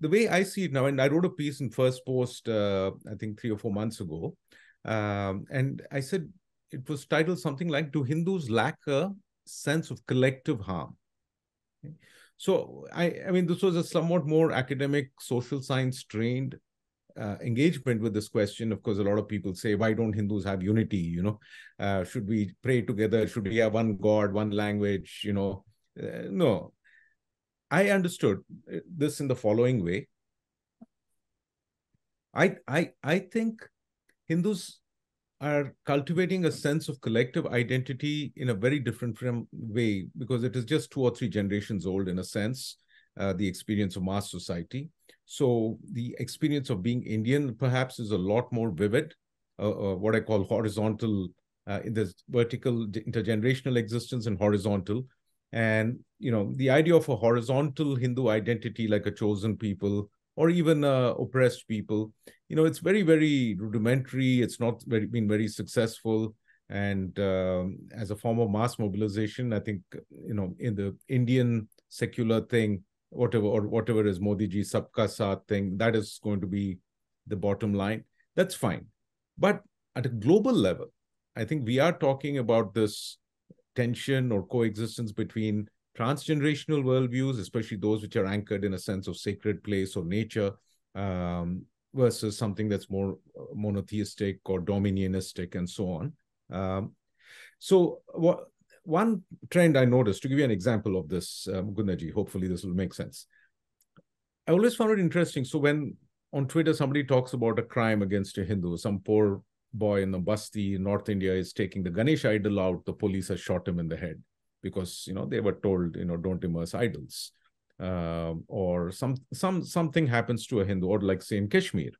the way I see it now, and I wrote a piece in Firstpost, uh, I think three or four months ago, um, and I said it was titled something like "Do Hindus lack a sense of collective harm?" So I, I mean, this was a somewhat more academic, social science trained uh, engagement with this question, of course, a lot of people say, why don't Hindus have unity? You know, uh, should we pray together? Should we have one God, one language? You know, uh, no. I understood uh, this in the following way. I I I think Hindus are cultivating a sense of collective identity in a very different way because it is just two or three generations old in a sense, uh, the experience of mass society. So the experience of being Indian perhaps is a lot more vivid, uh, uh, what I call horizontal, uh, in this vertical intergenerational existence and horizontal. And, you know, the idea of a horizontal Hindu identity like a chosen people or even uh, oppressed people, you know, it's very, very rudimentary. It's not very been very successful. And um, as a form of mass mobilization, I think, you know, in the Indian secular thing, whatever or whatever is Modi ji sabka saath thing, that is going to be the bottom line. That's fine. But at a global level, I think we are talking about this tension or coexistence between transgenerational worldviews, especially those which are anchored in a sense of sacred place or nature, um, versus something that's more uh, monotheistic or dominionistic and so on. Um, so what one trend I noticed, to give you an example of this, uh, Mukundaji, hopefully this will make sense. I always found it interesting. So when on Twitter somebody talks about a crime against a Hindu, some poor boy in the Basti North India is taking the Ganesh idol out, the police has shot him in the head because you know they were told you know don't immerse idols. Um, or some some something happens to a Hindu, or like say in Kashmir,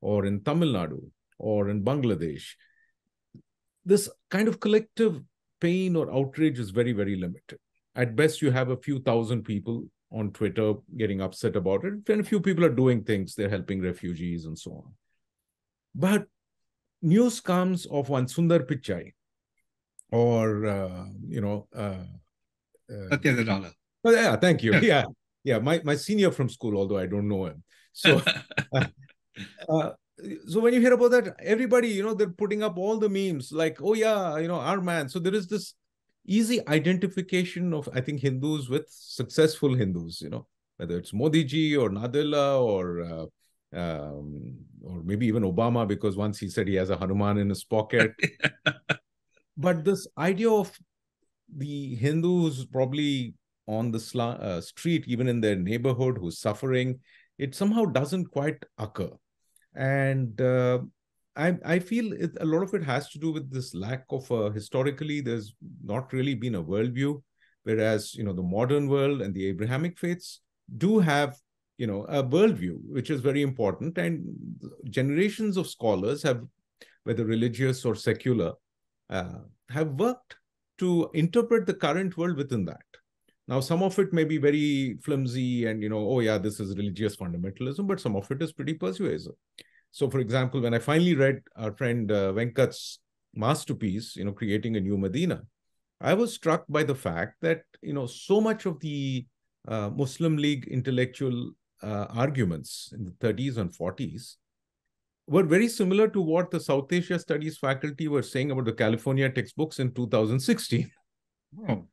or in Tamil Nadu, or in Bangladesh. This kind of collective pain or outrage is very, very limited. At best, you have a few thousand people on Twitter getting upset about it. And a few people are doing things, they're helping refugees and so on. But news comes of one Sundar Pichai or, uh, you know, uh,
uh,
oh, yeah, thank you. Yeah. yeah, my, my senior from school, although I don't know him. So, uh, uh, so when you hear about that everybody you know they're putting up all the memes like oh yeah you know our man so there is this easy identification of i think hindus with successful hindus you know whether it's modi ji or nadella or uh, um, or maybe even obama because once he said he has a hanuman in his pocket but this idea of the hindus probably on the sl- uh, street even in their neighborhood who's suffering it somehow doesn't quite occur. And uh, I, I feel it, a lot of it has to do with this lack of uh, historically there's not really been a worldview whereas you know the modern world and the abrahamic faiths do have you know a worldview which is very important. And generations of scholars have whether religious or secular uh, have worked to interpret the current world within that. Now some of it may be very flimsy and you know oh yeah this is religious fundamentalism but some of it is pretty persuasive. So for example when i finally read our friend uh, venkat's masterpiece you know creating a new medina i was struck by the fact that you know so much of the uh, muslim league intellectual uh, arguments in the 30s and 40s were very similar to what the South Asia Studies faculty were saying about the California textbooks in 2016. Oh.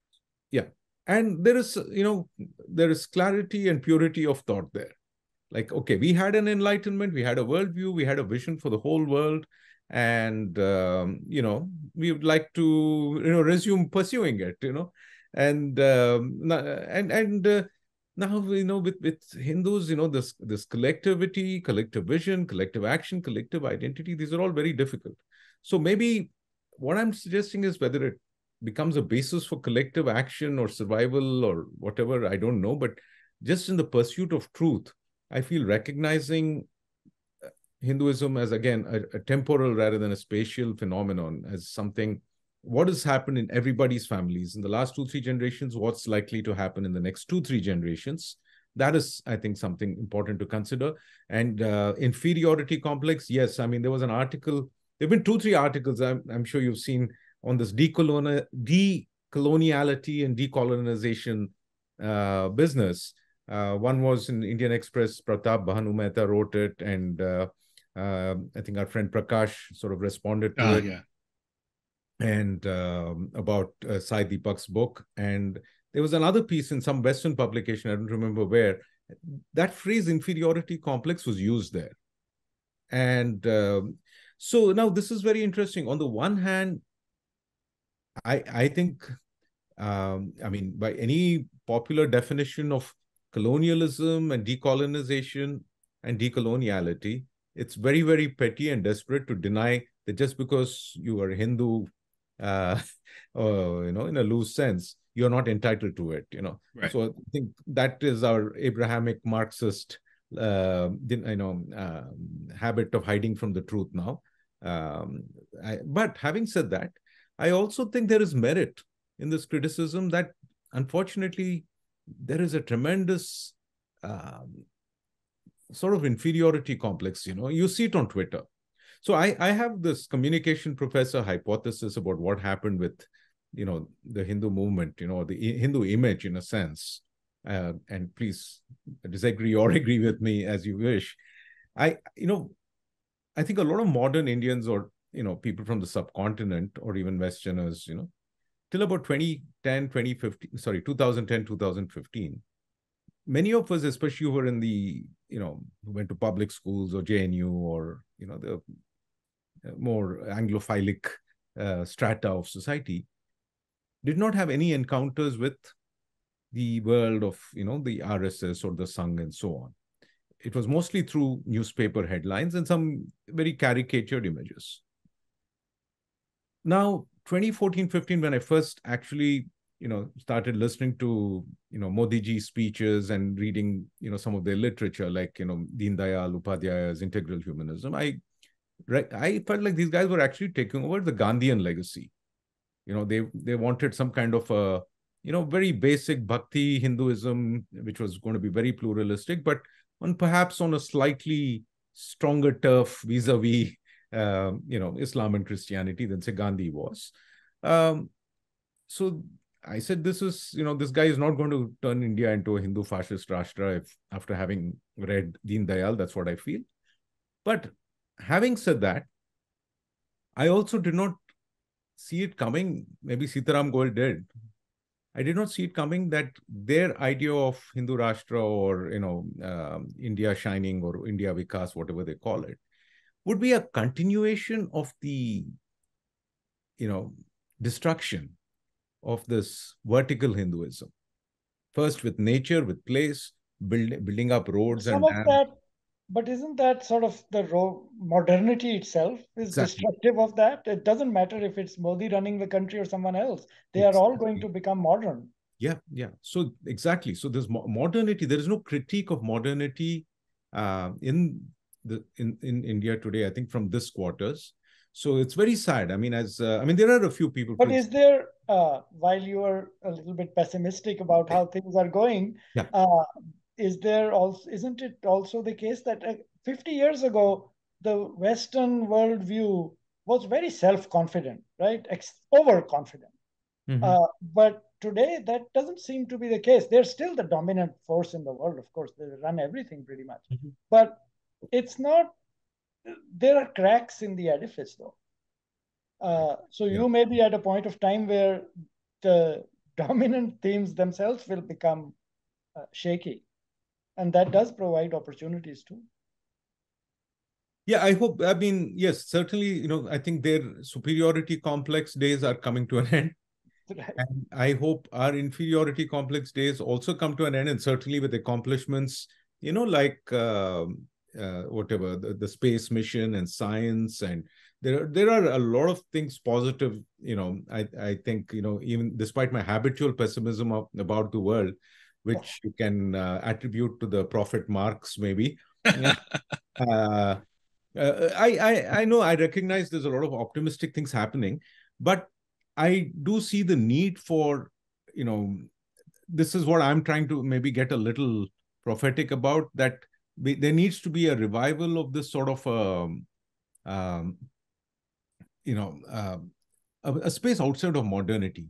Yeah. And there is, you know, there is clarity and purity of thought there. Like, okay, we had an enlightenment, we had a worldview, we had a vision for the whole world. And, um, you know, we would like to, you know, resume pursuing it, you know. And, um, and, and, uh, now you know with with hindus you know this this collectivity collective vision collective action collective identity these are all very difficult. So maybe what i'm suggesting is whether it becomes a basis for collective action or survival or whatever i don't know. But just in the pursuit of truth i feel recognizing uh, hinduism as again a, a temporal rather than a spatial phenomenon as something what has happened in everybody's families in the last two, three generations, what's likely to happen in the next two, three generations. That is, I think, something important to consider. And uh, inferiority complex, yes. I mean, there was an article, there have been two, three articles I'm, I'm sure you've seen on this decoloniality and decolonization uh, business. Uh, one was in Indian Express, Pratap Bhanu Mehta wrote it, and uh, uh, I think our friend Prakash sort of responded to
uh,
it.
Yeah
and um, about uh, Sai Deepak's book. And there was another piece in some Western publication, I don't remember where, that phrase inferiority complex was used there. And um, so now this is very interesting. On the one hand, I, I think, um, I mean, by any popular definition of colonialism and decolonization and decoloniality, it's very, very petty and desperate to deny that just because you are Hindu uh, uh, you know, in a loose sense, you're not entitled to it, you know.
Right.
So I think that is our Abrahamic Marxist, uh, you know, uh, habit of hiding from the truth now. Um, I, but having said that, I also think there is merit in this criticism that unfortunately there is a tremendous um, sort of inferiority complex. You know, you see it on Twitter. So I, I have this communication professor hypothesis about what happened with, you know, the Hindu movement, you know, the Hindu image in a sense. Uh, and please disagree or agree with me as you wish. I, you know, I think a lot of modern Indians or, you know, people from the subcontinent or even Westerners, you know, till about 2010, 2015, sorry, 2010, 2015, many of us, especially who were in the, you know, went to public schools or JNU or, you know, the more Anglophilic uh, strata of society, did not have any encounters with the world of, you know, the RSS or the Sangh and so on. It was mostly through newspaper headlines and some very caricatured images. Now, 2014, 15, when I first actually, you know, started listening to, you know, Modi ji speeches and reading, you know, some of their literature, like, you know, Deen Dayal Upadhyaya's Integral Humanism, I right? I felt like these guys were actually taking over the gandhian legacy. You know they they wanted some kind of a you know very basic bhakti hinduism which was going to be very pluralistic but on perhaps on a slightly stronger turf vis-a-vis uh, you know islam and christianity than say gandhi was. Um, so i said this is you know this guy is not going to turn india into a hindu fascist rashtra if after having read deen dayal that's what i feel. But having said that, I also did not see it coming. Maybe Sitaram Goel did. I did not see it coming that their idea of Hindu Rashtra or you know um, India shining or India Vikas, whatever they call it, would be a continuation of the you know destruction of this vertical Hinduism. First with nature, with place, build, building up roads
some
and
of that but isn't that sort of the ro- modernity itself is
Exactly.
destructive of that? It doesn't matter if it's Modi running the country or someone else. They are all going to become modern.
Yeah, yeah. So exactly. So there's mo- modernity. There is no critique of modernity uh, in the in in India today. I think from this quarters. So it's very sad. I mean, as uh, I mean, there are a few people.
But is there, uh, while you are a little bit pessimistic about how things are going,
Yeah.
uh, is there also, isn't it also the case that uh, 50 years ago, the Western worldview was very self-confident, right? Ex- overconfident.
Mhm.
Uh, but today, that doesn't seem to be the case. They're still the dominant force in the world, of course. They run everything pretty much.
Mhm.
But it's not, there are cracks in the edifice, though. Uh, so
Yeah.
you may be at a point of time where the dominant themes themselves will become uh, shaky. And that does provide opportunities too.
Yeah, I hope. I mean, yes, certainly. You know, I think their superiority complex days are coming to an end.
Right.
And I hope our inferiority complex days also come to an end, and certainly with accomplishments, you know, like um uh, whatever the, the space mission and science, and there are there are a lot of things positive. You know, I I think you know even despite my habitual pessimism of, about the world, which you can uh, attribute to the prophet Marx maybe. Uh, uh, I, I I know I recognize there's a lot of optimistic things happening, but I do see the need for, you know, this is what I'm trying to maybe get a little prophetic about that we, there needs to be a revival of this sort of, um, um, you know, uh, a, a space outside of modernity,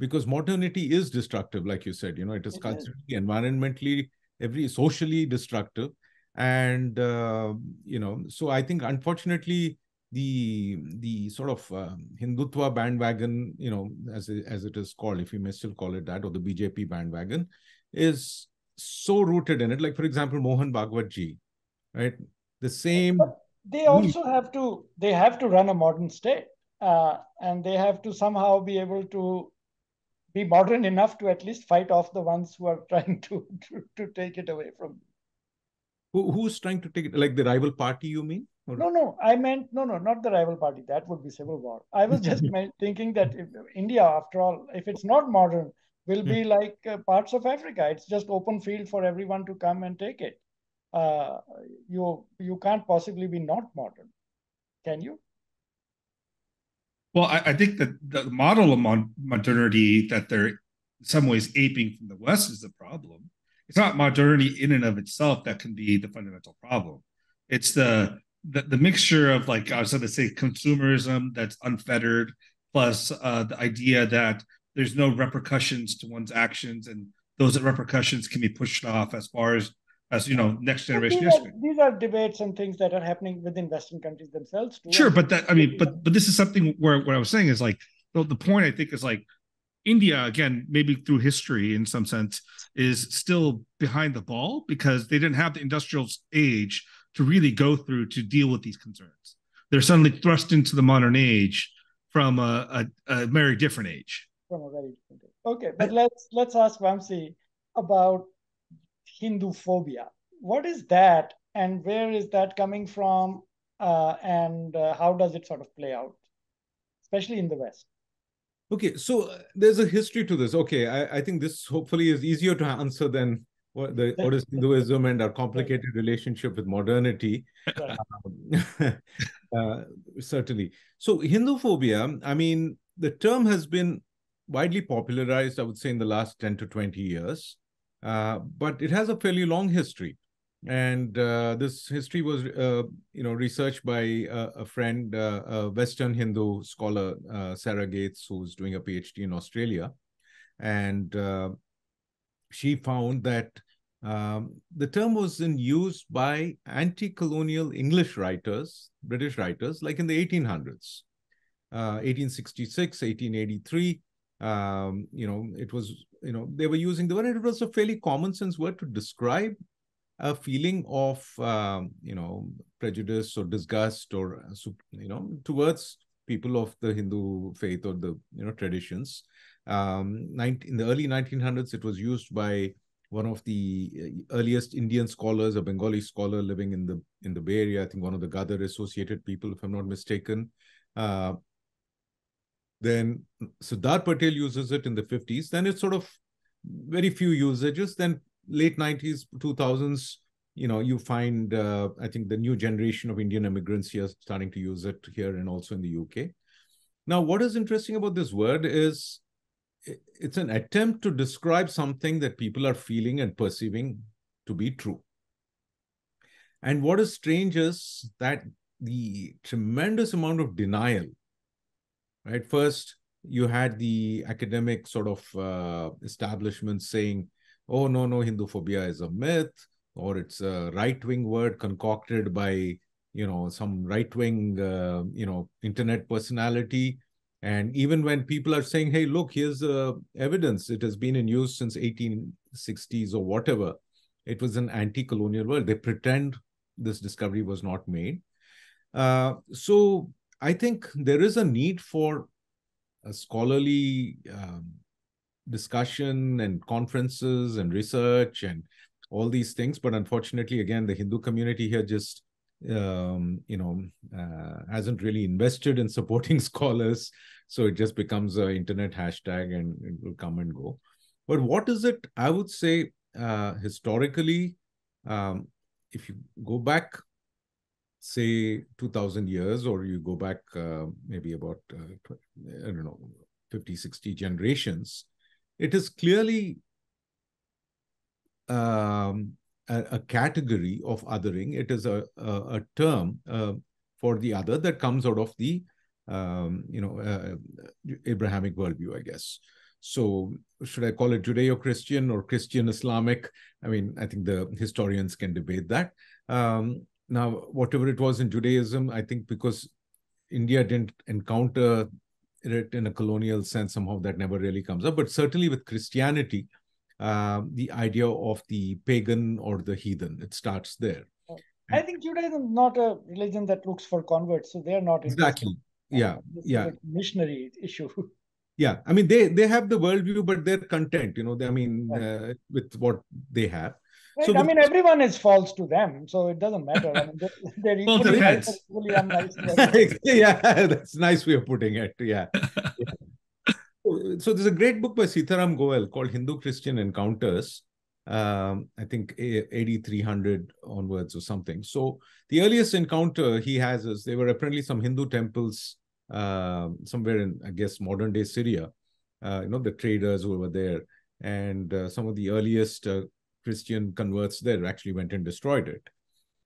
because modernity is destructive, like you said. You know, it is
It is.
constantly environmentally, every socially destructive, and uh, you know, so I think unfortunately the the sort of uh, Hindutva bandwagon, you know, as it, as it is called, if you may still call it that, or the BJP bandwagon, is so rooted in it. Like for example, Mohan Bhagwat ji, right? The same.
But they also have to they have to run a modern state, uh, and they have to somehow be able to be modern enough to at least fight off the ones who are trying to to, to take it away from. them.
Who, who's trying to take it? Like the rival party, you mean? Or-
No, no, I meant no, no, not the rival party. That would be civil war. I was just thinking that if, India, after all, if it's not modern, will be like uh, parts of Africa. It's just open field for everyone to come and take it. Uh, you you can't possibly be not modern, can you?
Well, I, I think that the model of mon- modernity that they're in some ways aping from the West is the problem. It's not modernity in and of itself that can be the fundamental problem. It's the the, the mixture of like I was going to say consumerism that's unfettered, plus uh, the idea that there's no repercussions to one's actions, and those repercussions can be pushed off as far as as you know next generation
These are, these are debates and things that are happening within Western countries themselves too.
Sure, but that I mean, but but this is something where what I was saying is like the, the point I think is like India again, maybe through history in some sense, is still behind the ball because they didn't have the industrial age to really go through to deal with these concerns. They're suddenly thrust into the modern age from a, a, a very different age.
from a very different age. Okay, but let's let's ask Vamsee about Hindu phobia. What is that, and where is that coming from, uh, and uh, how does it sort of play out, especially in the West?
Okay, so uh, there's a history to this. Okay, I, I think this hopefully is easier to answer than what the what is Hinduism and our complicated relationship with modernity. Um, uh, certainly. So Hindu phobia, I mean, the term has been widely popularized, I would say, in the last 10 to 20 years, but it has a fairly long history. And uh, this history was, uh, you know, researched by uh, a friend, uh, a Western Hindu scholar, uh, Sarah Gates, who's doing a PhD in Australia. And uh, she found that um, the term was in use by anti-colonial English writers, British writers, like in the 1800s, uh, 1866, 1883. Um, you know, it was, you know, they were using the word. It was a fairly common sense word to describe a feeling of, um, you know, prejudice or disgust or, you know, towards people of the Hindu faith or the, you know, traditions. Um, 19, in the early 1900s, it was used by one of the uh, earliest Indian scholars, a Bengali scholar living in the in the Bay Area. I think one of the Gadar associated people, if I'm not mistaken. Uh, then Siddharth Patel uses it in the 50s. Then it's sort of very few usages. Then late 90s, 2000s, you know, you find, uh, I think, the new generation of Indian immigrants here starting to use it here and also in the UK. Now, what is interesting about this word is it's an attempt to describe something that people are feeling and perceiving to be true. And what is strange is that the tremendous amount of denial, right? First, you had the academic sort of uh, establishment saying, oh, no, no, Hindu phobia is a myth, or it's a right wing word concocted by, you know, some right wing, uh, you know, internet personality. And even when people are saying, hey, look, here's uh, evidence, it has been in use since 1860s or whatever, it was an anti colonial world. They pretend this discovery was not made. Uh, so I think there is a need for a scholarly um, discussion and conferences and research and all these things. But unfortunately, again, the Hindu community here just um, you know uh, hasn't really invested in supporting scholars, so it just becomes an internet hashtag and it will come and go. But what is it? I would say uh, historically, um, if you go back say 2000 years or you go back uh, maybe about uh, i don't know 50 60 generations it is clearly um, a, a, category of othering. It is a, a, a term uh, for the other that comes out of the um, you know uh, abrahamic worldview i guess. So should i call it judeo-christian or christian islamic? I mean i think the historians can debate that. Um, now, whatever it was in Judaism, I think because India didn't encounter it in a colonial sense, somehow that never really comes up. But certainly with Christianity, uh, the idea of the pagan or the heathen, it starts there.
I think Judaism is not a religion that looks for converts, so they're not
exactly. Yeah, yeah.
missionary issue.
Yeah, I mean they they have the worldview, but they're content. You know, they, I mean, uh, with what they have.
So I mean, everyone is false to them, so it doesn't matter. I mean, they're, they're equally, nice, equally unnice.
yeah, that's a nice way of putting it. Yeah. yeah. So there's a great book by Sitaram Goel called Hindu Christian Encounters. Um, I think 8300 onwards or something. So the earliest encounter he has is there were apparently some Hindu temples uh, somewhere in, I guess, modern day Syria. Uh, you know, the traders who were there, and uh, some of the earliest uh, Christian converts there actually went and destroyed it.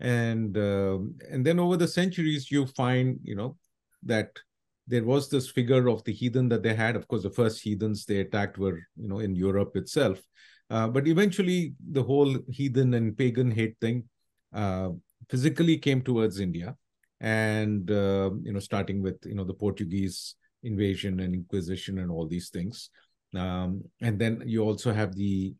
And uh, and then over the centuries, you find you know that there was this figure of the heathen that they had. Of course, the first heathens they attacked were you know in Europe itself, uh, but eventually the whole heathen and pagan hate thing uh, physically came towards India, and uh, you know starting with you know the Portuguese invasion and Inquisition and all these things. Um, and then you also have the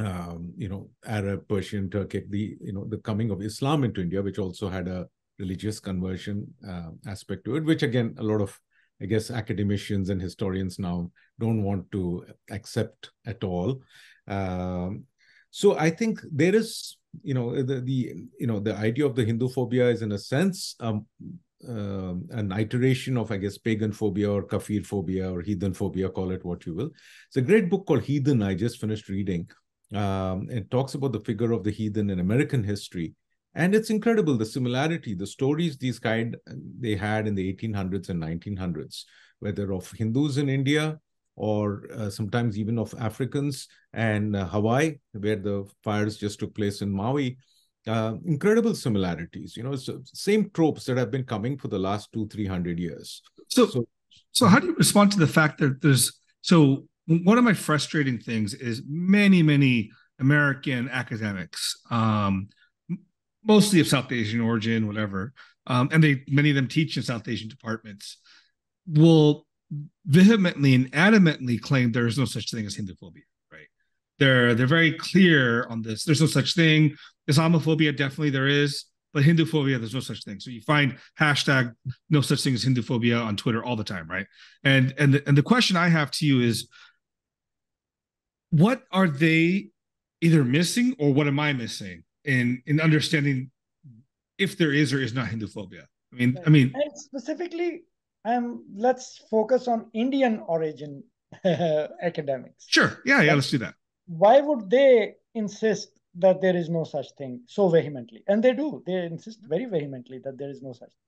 um, you know, Arab, Persian, Turkic, the you know the coming of Islam into India, which also had a religious conversion uh, aspect to it, which again a lot of I guess academicians and historians now don't want to accept at all. Um, so I think there is you know the, the you know the idea of the Hindu phobia is in a sense um, uh, an iteration of, I guess, pagan phobia or kafir phobia or heathen phobia, call it what you will. It's a great book called Heathen, I just finished reading, um, it talks about the figure of the heathen in American history. And it's incredible the similarity, the stories these kind they had in the 1800s and 1900s, whether of Hindus in India or uh, sometimes even of Africans and uh, Hawaii, where the fires just took place in Maui. Uh, incredible similarities, you know, so same tropes that have been coming for the last two, three hundred years.
So, so, so how do you respond to the fact that there's so one of my frustrating things is many, many American academics, um, mostly of South Asian origin, whatever, um, and they many of them teach in South Asian departments, will vehemently and adamantly claim there is no such thing as Hinduphobia. Right? They're they're very clear on this. There's no such thing. Islamophobia definitely there is, but Hinduphobia there's no such thing. So you find hashtag no such thing as Hinduphobia on Twitter all the time, right? And and the, and the question I have to you is what are they either missing or what am I missing in in understanding if there is or is not Hindu phobia? I mean, I mean,
and specifically, um, let's focus on Indian origin academics.
Sure. Yeah, yeah. Let's do that.
Why would they insist that there is no such thing so vehemently? And they do. They insist very vehemently that there is no such. Thing.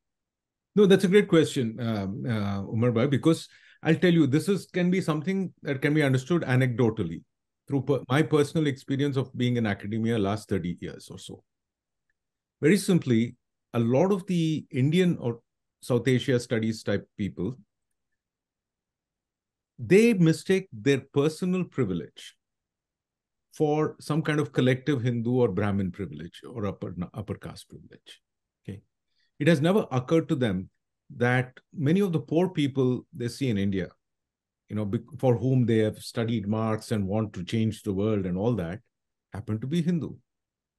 No, that's a great question, um, uh, Omar Bhai, because I'll tell you, this is can be something that can be understood anecdotally through per my personal experience of being in academia last 30 years or so. Very simply, a lot of the Indian or South Asia studies type people, they mistake their personal privilege for some kind of collective Hindu or Brahmin privilege or upper, upper caste privilege. Okay. It has never occurred to them that many of the poor people they see in India, you know, for whom they have studied Marx and want to change the world and all that, happen to be Hindu.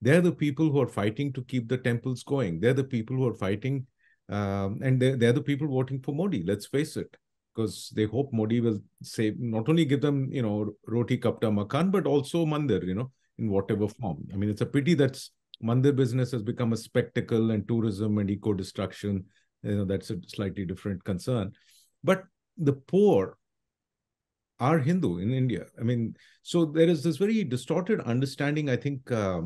They're the people who are fighting to keep the temples going. They're the people who are fighting, um, and they're, they're the people voting for Modi. Let's face it, because they hope Modi will say not only give them, you know, roti kapta makan, but also mandir, you know, in whatever form. I mean, it's a pity that mandir business has become a spectacle, and tourism and eco destruction you know that's a slightly different concern but the poor are hindu in india. I mean so there is this very distorted understanding i think uh,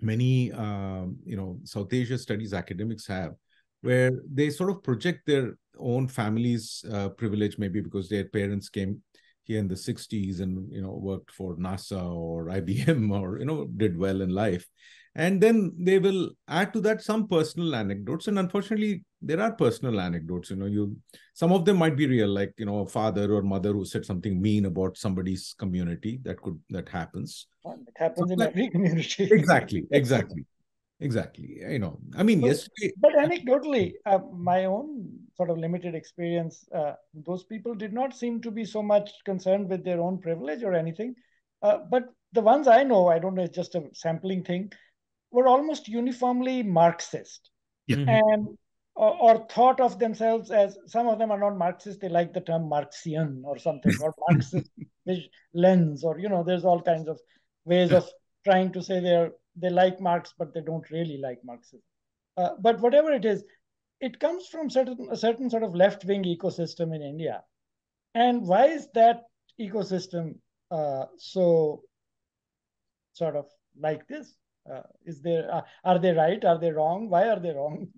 many uh, you know south asia studies academics have where they sort of project their own family's uh, privilege maybe because their parents came here in the 60s and you know worked for nasa or ibm or you know did well in life and then they will add to that some personal anecdotes. And unfortunately there are personal anecdotes you know you some of them might be real like you know a father or mother who said something mean about somebody's community that could that happens.
It happens in every community.
Exactly exactly exactly. You know i mean yes
but anecdotally uh, my own sort of limited experience uh, those people did not seem to be so much concerned with their own privilege or anything. Uh, but the ones i know i don't know it's just a sampling thing were almost uniformly marxist
yeah.
Mm-hmm. and or, or, thought of themselves as some of them are not Marxist, they like the term Marxian or something, or Marxist lens, or you know, there's all kinds of ways of trying to say they're they like Marx, but they don't really like Marxism. Uh, but whatever it is, it comes from certain a certain sort of left wing ecosystem in India. And why is that ecosystem uh, so sort of like this? Uh, is there uh, are they right? Are they wrong? Why are they wrong?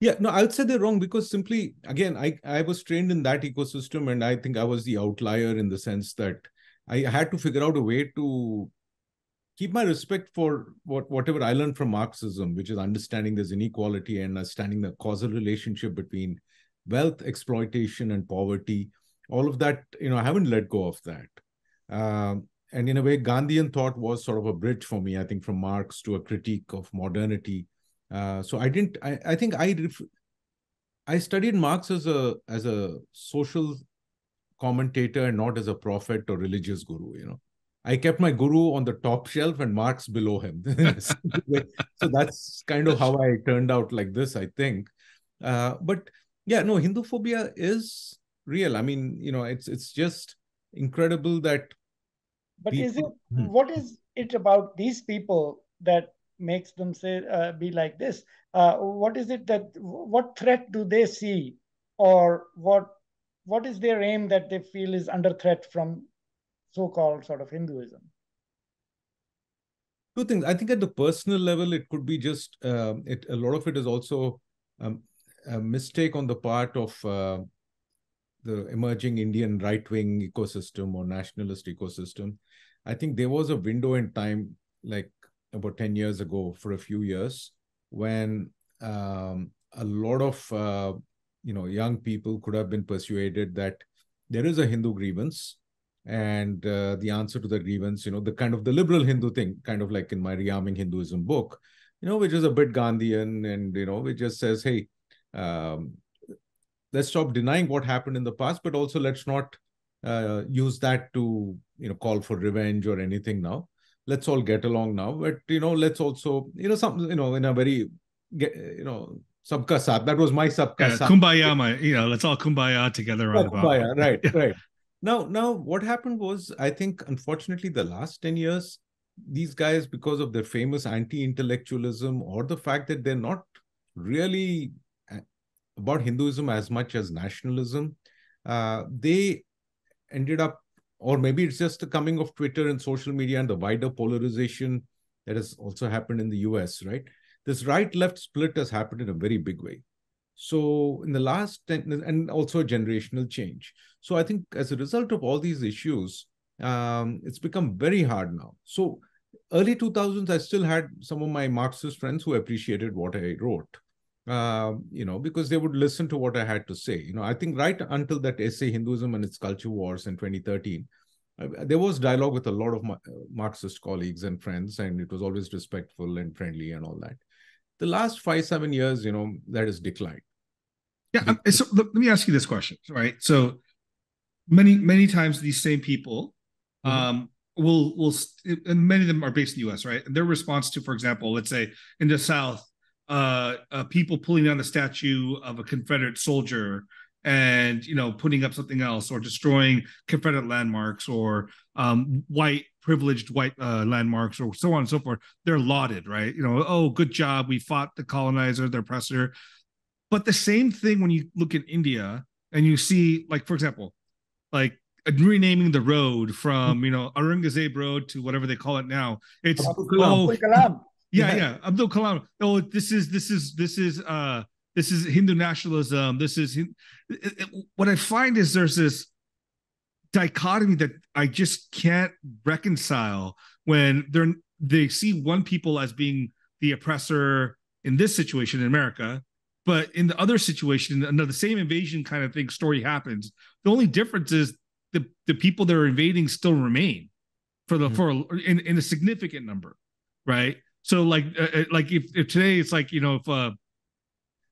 Yeah, no, I'll say they're wrong because simply, again, I, I was trained in that ecosystem and I think I was the outlier in the sense that I had to figure out a way to keep my respect for what whatever I learned from Marxism, which is understanding there's inequality and understanding the causal relationship between wealth, exploitation, and poverty. All of that, you know, I haven't let go of that. Um, and in a way, Gandhian thought was sort of a bridge for me, I think, from Marx to a critique of modernity uh, so I didn't. I, I think I I studied Marx as a as a social commentator and not as a prophet or religious guru. You know, I kept my guru on the top shelf and Marx below him. so that's kind of how I turned out like this. I think, uh, but yeah, no, Hindu phobia is real. I mean, you know, it's it's just incredible that.
But people, is it hmm. what is it about these people that makes them say uh, be like this? Uh, what is it that what threat do they see? Or what what is their aim that they feel is under threat from so-called sort of hinduism?
Two things. I think at the personal level it could be just uh, it a lot of it is also um, a mistake on the part of uh, the emerging indian right-wing ecosystem or nationalist ecosystem i think there was a window in time like about 10 years ago for a few years when um, a lot of uh, you know young people could have been persuaded that there is a hindu grievance and uh, the answer to the grievance you know the kind of the liberal hindu thing kind of like in my rearming hinduism book you know which is a bit gandhian and you know which just says hey um, let's stop denying what happened in the past but also let's not uh, use that to you know call for revenge or anything now. Let's all get along now. But you know let's also you know some you know in a very you know sabka saath. That was my sabka
yeah, kumbaya my, you know let's all kumbaya together
yeah, kumbaya, right right. Now now what happened was i think unfortunately the last 10 years these guys, because of their famous anti-intellectualism or the fact that they're not really about Hinduism as much as nationalism, uh, they ended up, or maybe it's just the coming of Twitter and social media and the wider polarization that has also happened in the US, right? This right left split has happened in a very big way. So, in the last 10, and also a generational change. So, I think as a result of all these issues, um, it's become very hard now. So, early 2000s, I still had some of my Marxist friends who appreciated what I wrote. Uh, you know, because they would listen to what I had to say. You know, I think right until that essay, Hinduism and its Culture Wars in 2013, uh, there was dialogue with a lot of my, uh, Marxist colleagues and friends, and it was always respectful and friendly and all that. The last five, seven years, you know, that has declined.
Yeah. Um, so let me ask you this question, right? So many, many times these same people mm-hmm. um, will, will, and many of them are based in the US, right? And their response to, for example, let's say in the South, uh, uh, people pulling down the statue of a Confederate soldier and you know putting up something else or destroying Confederate landmarks or um, white privileged white uh, landmarks or so on and so forth. They're lauded, right? You know, oh, good job, we fought the colonizer, the oppressor. But the same thing when you look at India and you see, like for example, like renaming the road from you know Aurangzeb Road to whatever they call it now. It's oh, yeah, yeah. Abdul Kalam. Oh, this is this is this is uh this is Hindu nationalism. This is it, it, what I find is there's this dichotomy that I just can't reconcile when they're they see one people as being the oppressor in this situation in America, but in the other situation, another same invasion kind of thing story happens. The only difference is the the people that are invading still remain for the mm-hmm. for in, in a significant number, right? So like uh, uh, like if, if today it's like you know if uh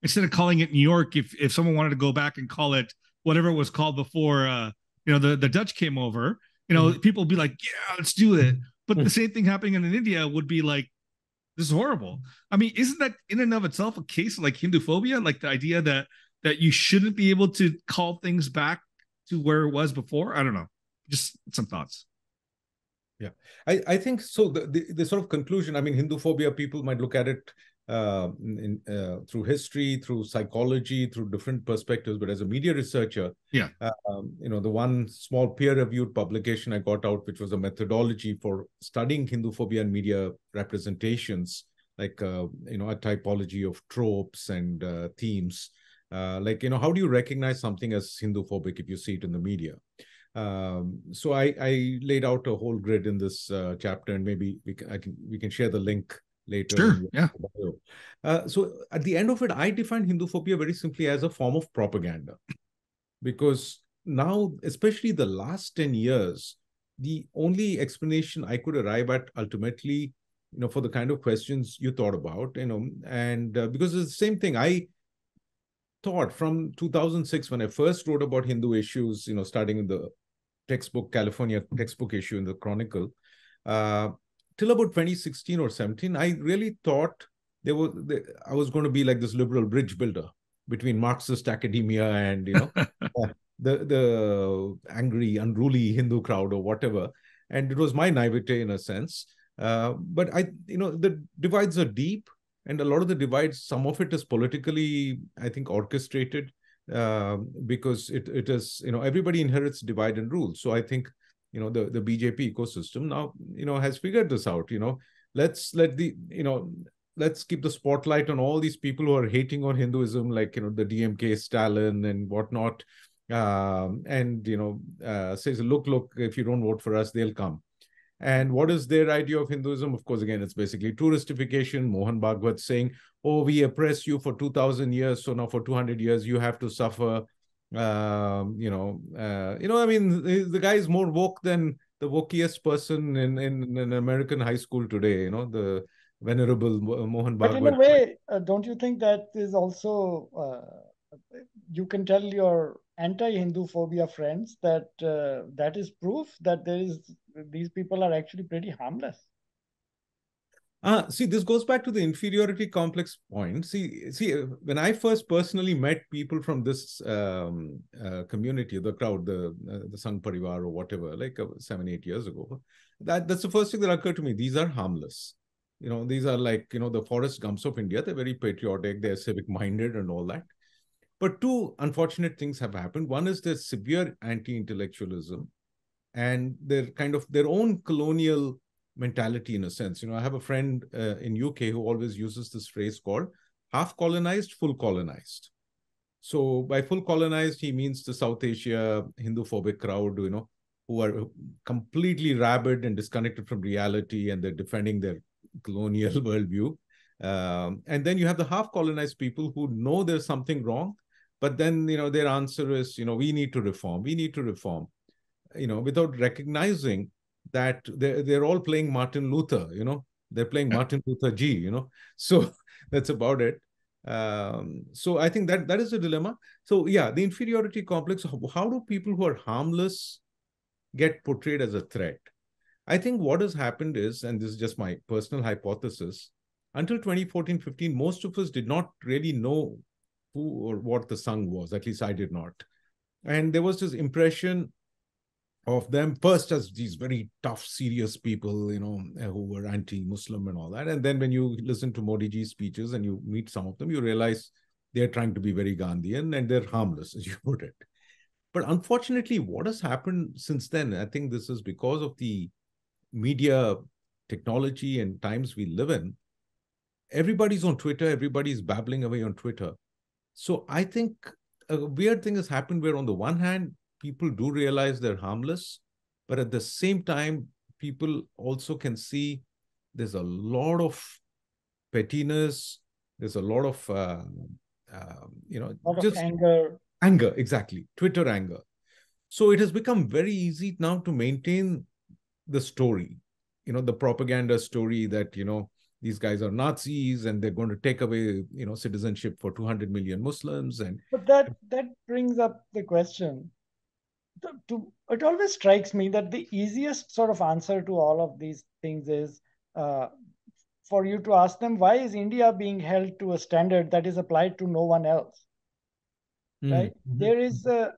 instead of calling it New York, if if someone wanted to go back and call it whatever it was called before uh you know the the Dutch came over, you know mm-hmm. people would be like yeah let's do it. But mm-hmm. the same thing happening in India would be like this is horrible. I mean, isn't that in and of itself a case of like Hindu phobia, like the idea that that you shouldn't be able to call things back to where it was before? I don't know. Just some thoughts.
Yeah, I, I think so. The, the, the sort of conclusion, I mean, Hindu phobia, people might look at it uh, in, uh, through history, through psychology, through different perspectives. But as a media researcher,
yeah,
uh, um, you know, the one small peer-reviewed publication I got out, which was a methodology for studying Hindu phobia and media representations, like uh, you know, a typology of tropes and uh, themes. Uh, like you know, how do you recognize something as Hindu phobic if you see it in the media? Um, so I, I laid out a whole grid in this uh, chapter, and maybe we can, I can we can share the link later.
Sure. Yeah.
Uh, so at the end of it, I define Hindu phobia very simply as a form of propaganda, because now, especially the last ten years, the only explanation I could arrive at ultimately, you know, for the kind of questions you thought about, you know, and uh, because it's the same thing, I thought from 2006 when I first wrote about Hindu issues, you know, starting in the textbook, California textbook issue in the Chronicle, uh, till about 2016 or 17, I really thought there was I was going to be like this liberal bridge builder between Marxist academia and you know uh, the the angry, unruly Hindu crowd or whatever. And it was my naivete in a sense. Uh, but I, you know, the divides are deep and a lot of the divides some of it is politically i think orchestrated uh, because it, it is you know everybody inherits divide and rule. So i think you know the, the bjp ecosystem now you know has figured this out you know. Let's let the you know let's keep the spotlight on all these people who are hating on hinduism like you know the dmk stalin and whatnot. Um, and you know uh, says look look if you don't vote for us they'll come and what is their idea of Hinduism? Of course, again, it's basically touristification. Mohan Bhagwat saying, "Oh, we oppress you for two thousand years, so now for two hundred years you have to suffer." Um, you know, uh, you know. I mean, the, guy is more woke than the wokiest person in, in, in an American high school today. You know, the venerable Mohan Bhagwat.
But in a way, uh, don't you think that is also uh, you can tell your anti-Hindu phobia friends that uh, that is proof that there is these people are actually pretty harmless.
Uh, see, this goes back to the inferiority complex point. See, see, when I first personally met people from this um, uh, community, the crowd, the uh, the Sangh Parivar or whatever, like uh, seven, eight years ago, that that's the first thing that occurred to me. These are harmless. You know, these are like you know the Forrest Gumps of India. They're very patriotic. They're civic minded and all that. But two unfortunate things have happened. One is the severe anti-intellectualism, and their kind of their own colonial mentality in a sense. You know, I have a friend uh, in UK who always uses this phrase called half colonized, full colonized. So by full colonized, he means the South Asia Hindu phobic crowd, you know, who are completely rabid and disconnected from reality and they're defending their colonial worldview. Um, and then you have the half colonized people who know there's something wrong, but then, you know, their answer is, you know, we need to reform, we need to reform, you know, without recognizing that they're, they're all playing Martin Luther, you know, they're playing Martin Luther G, you know. So that's about it. Um, so I think that that is a dilemma. So yeah, the inferiority complex. How do people who are harmless get portrayed as a threat? I think what has happened is, and this is just my personal hypothesis, until 2014 15, most of us did not really know who or what the Sangh was. At least I did not. And there was this impression of them first as these very tough, serious people, you know, who were anti-Muslim and all that. And then when you listen to Modi ji's speeches and you meet some of them, you realize they're trying to be very Gandhian and they're harmless, as you put it. But unfortunately, what has happened since then, I think this is because of the media technology and times we live in. Everybody's on Twitter, everybody's babbling away on Twitter. So I think a weird thing has happened where, on the one hand, people do realize they're harmless, but at the same time, people also can see there's a lot of pettiness, there's a lot of, uh, uh, you know,
just anger.
Anger, exactly. Twitter anger. So it has become very easy now to maintain the story, you know, the propaganda story that, you know, these guys are Nazis and they're going to take away, you know, citizenship for 200 million Muslims. And
but that that brings up the question: to, it always strikes me that the easiest sort of answer to all of these things is uh, for you to ask them why is india being held to a standard that is applied to no one else mm. right mm-hmm. there is uh,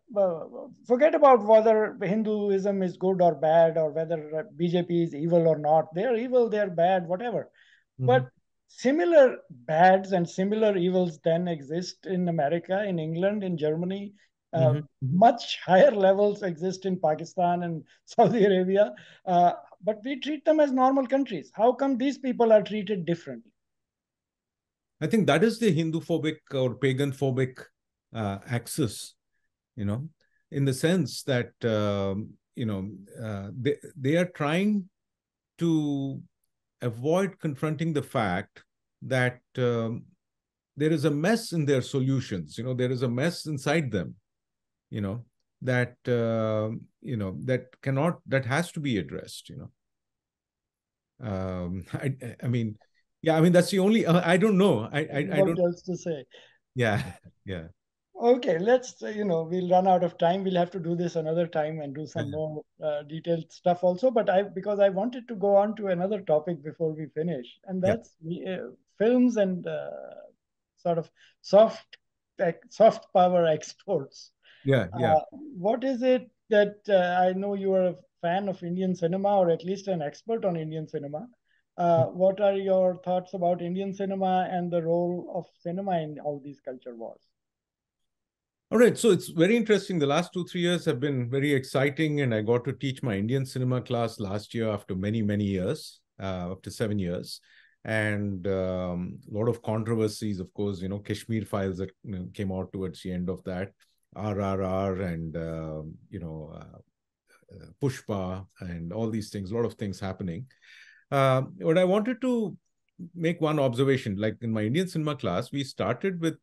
forget about whether hinduism is good or bad or whether bjp is evil or not they're evil they're bad whatever mm-hmm. but similar bads and similar evils then exist in america in england in germany uh, mm-hmm. Much higher levels exist in Pakistan and Saudi Arabia, uh, but we treat them as normal countries. How come these people are treated differently?
I think that is the Hindu phobic or pagan phobic uh, axis, you know, in the sense that, um, you know, uh, they, they are trying to avoid confronting the fact that um, there is a mess in their solutions. You know, there is a mess inside them you know that uh, you know that cannot that has to be addressed you know. Um i i mean yeah i mean that's the only uh, i don't know. I i, I don't
else to say?
Yeah yeah.
Okay let's you know we'll run out of time. We'll have to do this another time and do some yeah. more uh, detailed stuff also. But i because i wanted to go on to another topic before we finish and that's yeah. uh, films and uh, sort of soft soft power exports
yeah, yeah. Uh,
what is it that uh, I know you are a fan of Indian cinema, or at least an expert on Indian cinema? Uh, mm-hmm. What are your thoughts about Indian cinema and the role of cinema in all these culture wars?
All right, so it's very interesting. The last two, three years have been very exciting, and I got to teach my Indian cinema class last year after many, many years, uh, after seven years and um, a lot of controversies of course you know kashmir files that you know, came out towards the end of that RRR and uh, you know uh, uh, Pushpa and all these things. A lot of things happening. Uh, but I wanted to make one observation. Like in my Indian cinema class, we started with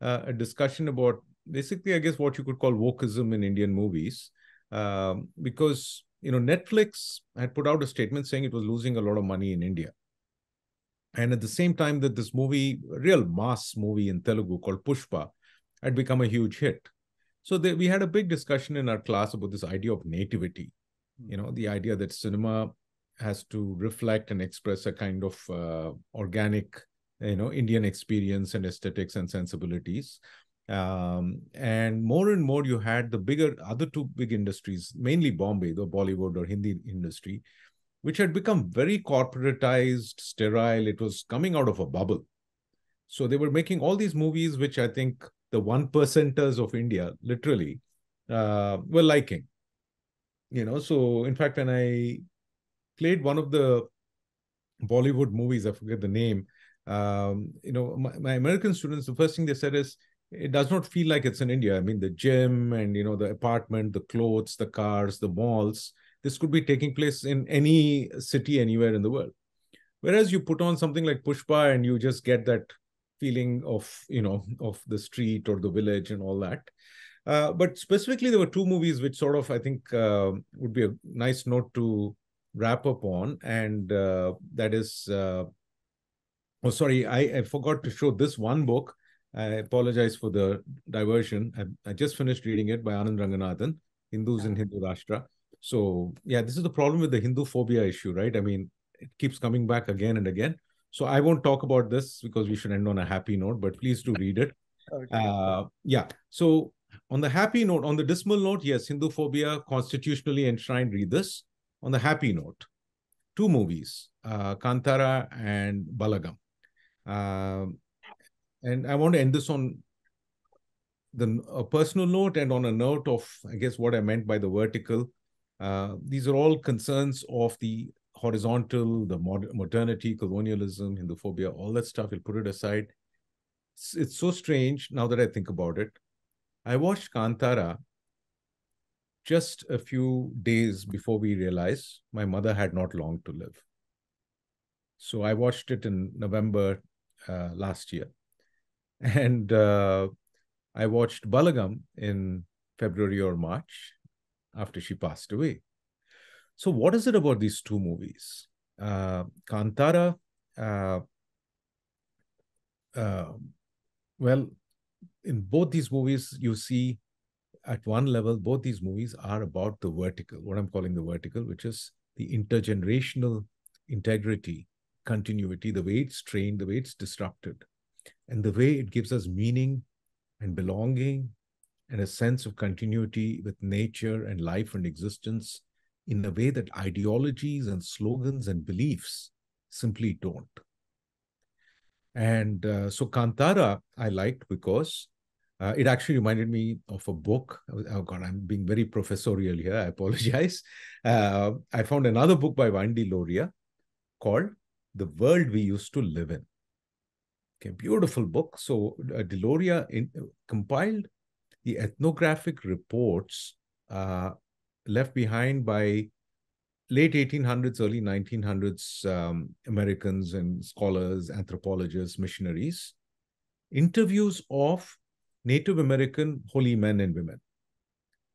uh, a discussion about basically, I guess, what you could call wokeism in Indian movies, um, because you know Netflix had put out a statement saying it was losing a lot of money in India. And at the same time that this movie, real mass movie in Telugu called Pushpa, had become a huge hit. So they, we had a big discussion in our class about this idea of nativity. You know, the idea that cinema has to reflect and express a kind of uh, organic, you know, Indian experience and aesthetics and sensibilities. Um, and more and more, you had the bigger other two big industries, mainly Bombay, the Bollywood or Hindi industry, which had become very corporatized, sterile. It was coming out of a bubble. So they were making all these movies, which I think the one percenters of India literally uh, were liking. You know, so in fact, when I played one of the Bollywood movies, I forget the name. Um, you know, my, my American students, the first thing they said is, it does not feel like it's in India. I mean, the gym and you know the apartment, the clothes, the cars, the malls. This could be taking place in any city anywhere in the world. Whereas you put on something like Pushpa and you just get that feeling of you know of the street or the village and all that. Uh, but specifically, there were two movies which sort of I think uh, would be a nice note to wrap up on, and uh, that is. Uh, oh, sorry, I, I forgot to show this one book. I apologize for the diversion. I, I just finished reading it by Anand Ranganathan, Hindus in Hindu Rashtra. So yeah, this is the problem with the Hindu phobia issue, right? I mean, it keeps coming back again and again. So I won't talk about this because we should end on a happy note, but please do read it. Okay. Uh, yeah. So on the happy note, on the dismal note, yes, Hindu phobia constitutionally enshrined. Read this. On the happy note, two movies, uh, Kantara and Balagam. Uh, and I want to end this on the a personal note and on a note of, I guess, what I meant by the vertical. Uh, these are all concerns of the horizontal, the modernity, colonialism, Hinduphobia, all that stuff. We'll put it aside. It's, it's so strange now that I think about it. I watched Kantara just a few days before we realized my mother had not long to live. So I watched it in November uh, last year. And uh, I watched Balagam in February or March after she passed away. So, what is it about these two movies? Uh, Kantara, uh, uh, well, in both these movies, you see at one level, both these movies are about the vertical, what I'm calling the vertical, which is the intergenerational integrity, continuity, the way it's trained, the way it's disrupted, and the way it gives us meaning and belonging and a sense of continuity with nature and life and existence in a way that ideologies and slogans and beliefs simply don't. And uh, so Kantara I liked because uh, it actually reminded me of a book. Oh God, I'm being very professorial here. I apologize. Uh, I found another book by Vine Deloria called "The World We Used to Live in." Okay, beautiful book. So uh, Deloria in, compiled the ethnographic reports uh, left behind by late 1800s, early 1900s um, Americans and scholars, anthropologists, missionaries, interviews of Native American holy men and women,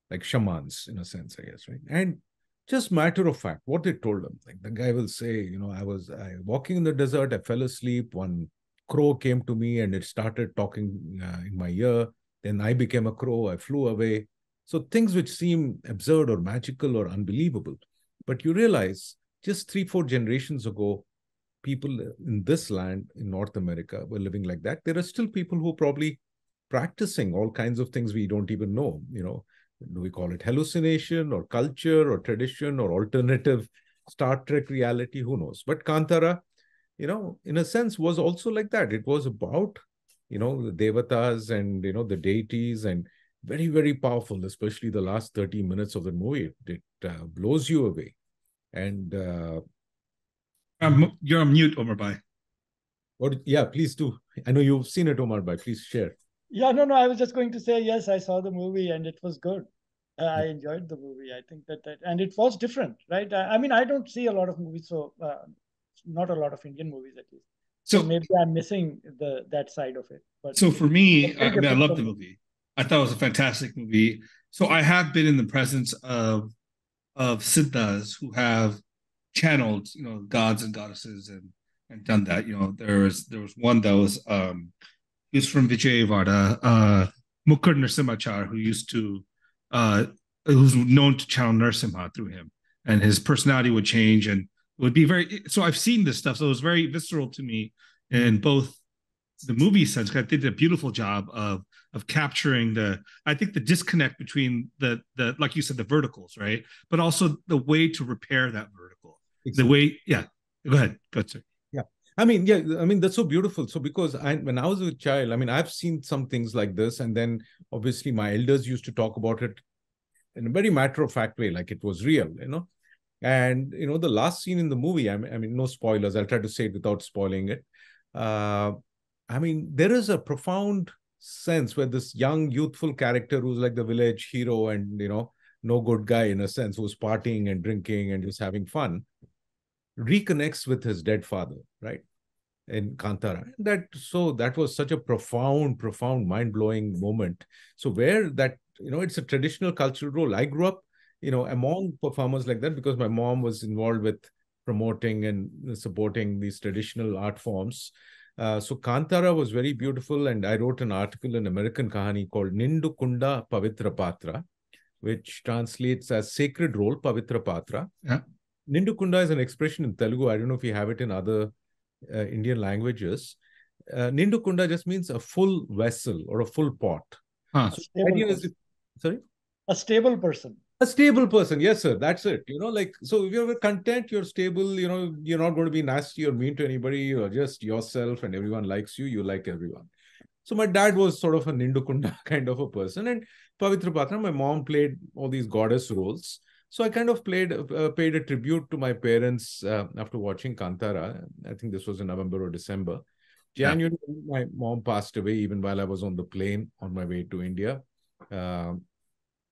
like shamans in a sense, I guess, right? And just matter of fact, what they told them. Like the guy will say, you know, I was I, walking in the desert, I fell asleep. One crow came to me and it started talking uh, in my ear. Then I became a crow. I flew away. So things which seem absurd or magical or unbelievable. But you realize just three, four generations ago, people in this land in North America were living like that. There are still people who are probably practicing all kinds of things we don't even know. You know, do we call it hallucination or culture or tradition or alternative Star Trek reality? Who knows? But Kantara, you know, in a sense, was also like that. It was about, you know, the devatas and, you know, the deities and very, very powerful, especially the last 30 minutes of the movie. It, uh, blows you away. And uh,
um, you're on mute, Omar Bhai.
What, yeah, please do. I know you've seen it, Omar Bhai. Please share.
Yeah, no, no. I was just going to say, yes, I saw the movie and it was good. Uh, I enjoyed the movie. I think that, that and it was different, right? I, I mean, I don't see a lot of movies, so uh, not a lot of Indian movies at least. So, so, maybe I'm missing the that side of it.
But so for me, I, mean, I love the movie. I thought it was a fantastic movie. So I have been in the presence of of siddhas who have channeled, you know, gods and goddesses and and done that. You know, there was there was one that was um he was from Vijayawada, uh Mukher Narasimhachar, who used to uh who's known to channel Narasimha through him. And his personality would change and would be very so I've seen this stuff, so it was very visceral to me in both the movie sense. I did a beautiful job of of capturing the I think the disconnect between the the like you said the verticals, right? But also the way to repair that vertical. Exactly. The way, yeah. Go ahead, go ahead, sir.
Yeah, I mean, yeah, I mean that's so beautiful. So because I when I was a child, I mean I've seen some things like this, and then obviously my elders used to talk about it in a very matter of fact way, like it was real, you know. And you know, the last scene in the movie, I mean, I mean, no spoilers. I'll try to say it without spoiling it. Uh, I mean, there is a profound sense where this young, youthful character who's like the village hero and you know, no good guy in a sense, who's partying and drinking and just having fun, reconnects with his dead father, right? In Kantara. That so that was such a profound, profound, mind-blowing moment. So where that, you know, it's a traditional cultural role. I grew up you know, among performers like that, because my mom was involved with promoting and supporting these traditional art forms. Uh, so Kantara was very beautiful, and I wrote an article in American Kahani called Nindu Kunda Pavitra Patra, which translates as sacred role, Pavitra Patra. Yeah. Nindu Kunda is an expression in Telugu. I don't know if you have it in other uh, Indian languages. Uh, Nindu Kunda just means a full vessel or a full pot.
Huh. So idea is,
sorry?
A stable person
a stable person. Yes sir. That's it. You know like so if you're content you're stable you know you're not going to be nasty or mean to anybody. You're just yourself and everyone likes you. You like everyone. So my dad was sort of a nindukunda kind of a person. And pavitra patra my mom played all these goddess roles. So i kind of played uh, paid a tribute to my parents uh, after watching kantara. I think this was in november or december. January yeah. my mom passed away even while i was on the plane on my way to india. Uh,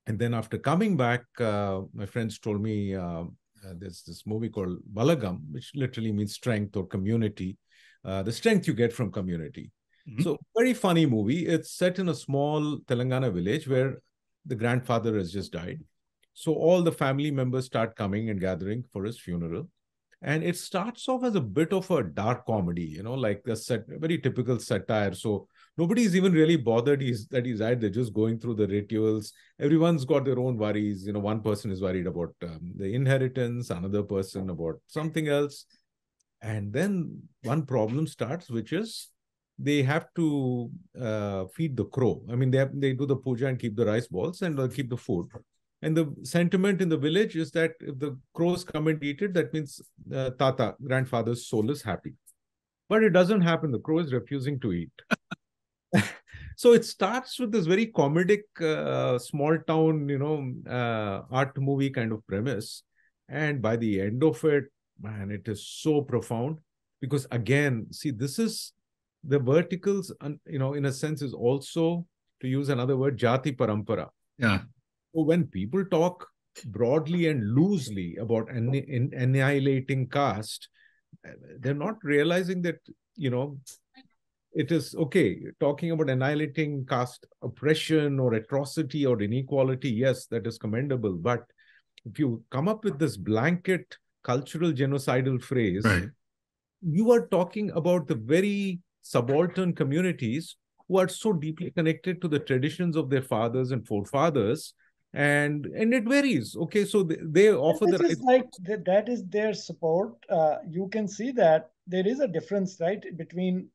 and then after coming back, uh, my friends told me uh, uh, there's this movie called Balagam, which literally means strength or community, uh, the strength you get from community. Mm-hmm. So very funny movie. It's set in a small Telangana village where the grandfather has just died. So all the family members start coming and gathering for his funeral. And it starts off as a bit of a dark comedy, you know, like a set, very typical satire. So nobody's even really bothered he's, that he's died. They're just going through the rituals. Everyone's got their own worries. You know, one person is worried about um, the inheritance, another person about something else. And then one problem starts, which is they have to uh, feed the crow. I mean, they have, they do the puja and keep the rice balls and uh, keep the food. And the sentiment in the village is that if the crows come and eat it, that means uh, Tata, grandfather's soul is happy. But it doesn't happen. The crow is refusing to eat. So it starts with this very comedic uh, small town you know uh, art movie kind of premise. And by the end of it man it is so profound. Because again see this is the verticals and you know in a sense is also to use another word jati parampara.
Yeah.
So when people talk broadly and loosely about annihilating caste they're not realizing that you know it is okay talking about annihilating caste oppression or atrocity or inequality yes that is commendable. But if you come up with this blanket cultural genocidal phrase
right.
you are talking about the very subaltern communities who are so deeply connected to the traditions of their fathers and forefathers and and it varies okay? So they, they offer the
right like that, that is their support. Uh, you can see that there is a difference right between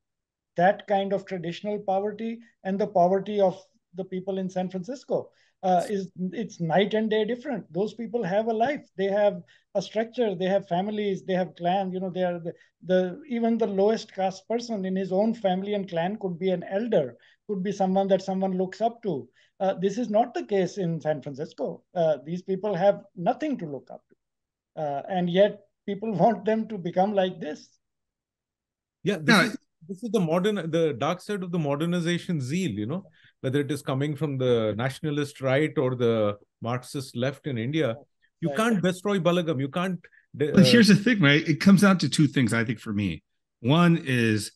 that kind of traditional poverty and the poverty of the people in San Francisco. Uh, is it's night and day different. Those people have a life. They have a structure. They have families. They have clan. You know, they are the, the even the lowest caste person in his own family and clan could be an elder, could be someone that someone looks up to. Uh, this is not the case in San Francisco. Uh, these people have nothing to look up to, uh, and yet people want them to become like this.
Yeah, this is this is the modern the dark side of the modernization zeal you know whether it is coming from the nationalist right or the marxist left in india you right. can't destroy balagam. You can't
uh... but here's the thing right? It comes down to two things i think for me. One is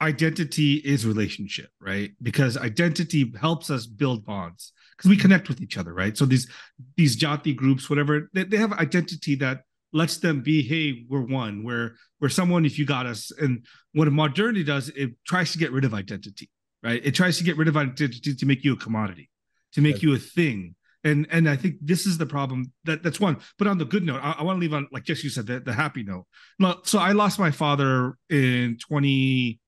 identity is relationship right? Because identity helps us build bonds because we connect with each other right? So these these jati groups whatever they, they have identity that lets them be, hey, we're one, we're we're someone if you got us. And what modernity does, it tries to get rid of identity, right? It tries to get rid of identity to make you a commodity, to make you a thing. and and I think this is the problem. That that's one. But on the good note, I, I want to leave on like just you said the, the happy note. No, So I lost my father in twenty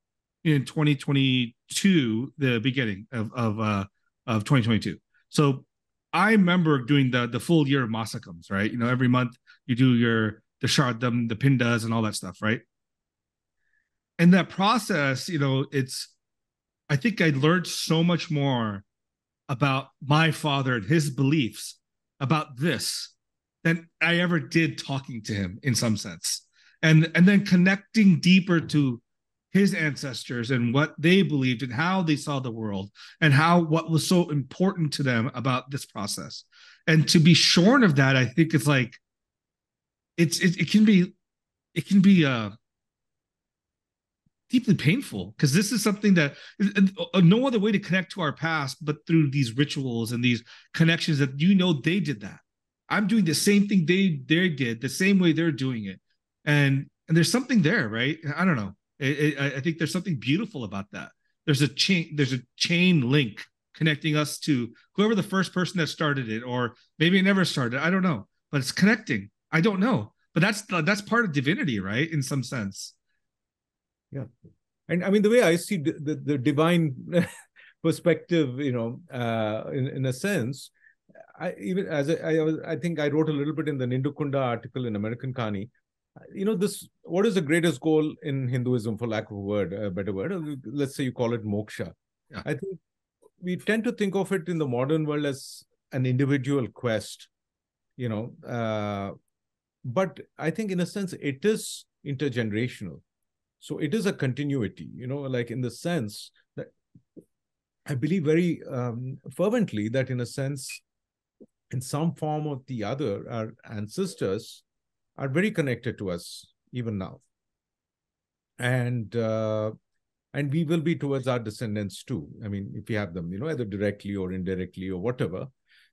in twenty twenty two, the beginning of of uh of twenty twenty two. So I remember doing the the full year of masakams, right? You know, every month you do your the shardam, the pindas, and all that stuff, right? And that process, you know, it's I think I learned so much more about my father and his beliefs about this than I ever did talking to him in some sense. And and then connecting deeper to his ancestors and what they believed and how they saw the world and how what was so important to them about this process. And to be shorn of that, I think it's like it's it, it can be it can be uh deeply painful because this is something that uh, no other way to connect to our past but through these rituals and these connections that you know they did that. I'm doing the same thing they they did the same way they're doing it. And and there's something there right? I don't know it, it, i think there's something beautiful about that. There's a chain there's a chain link connecting us to whoever the first person that started it or maybe it never started i don't know but it's connecting. I don't know but that's that's part of divinity right in some sense.
Yeah. And i mean the way i see the, the, the divine perspective you know uh, in, in a sense i even as I, I, I think i wrote a little bit in the nindukunda article in american kahani you know this what is the greatest goal in hinduism for lack of a word a better word? Let's say you call it moksha. Yeah. i think we tend to think of it in the modern world as an individual quest you know uh, but i think in a sense it is intergenerational. So it is a continuity, you know, like in the sense that I believe very um, fervently that in a sense, in some form or the other, our ancestors are very connected to us even now. And uh, and we will be towards our descendants too. I mean, if we have them, you know, either directly or indirectly or whatever.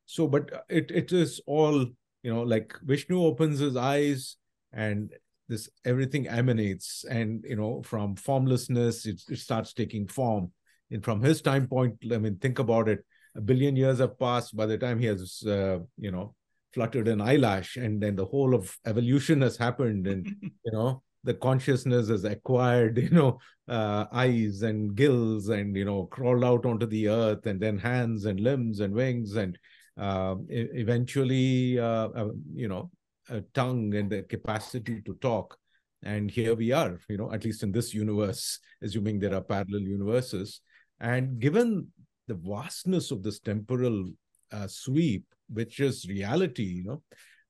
So, but it it is all, you know, like Vishnu opens his eyes and this everything emanates and you know from formlessness it, it starts taking form and from his time point i mean think about it a billion years have passed by the time he has uh, you know fluttered an eyelash and then the whole of evolution has happened and you know the consciousness has acquired you know uh, eyes and gills and you know crawled out onto the earth and then hands and limbs and wings and uh, eventually uh, uh, you know a tongue and the capacity to talk. And here we are you know at least in this universe assuming there are parallel universes. And given the vastness of this temporal uh, sweep which is reality you know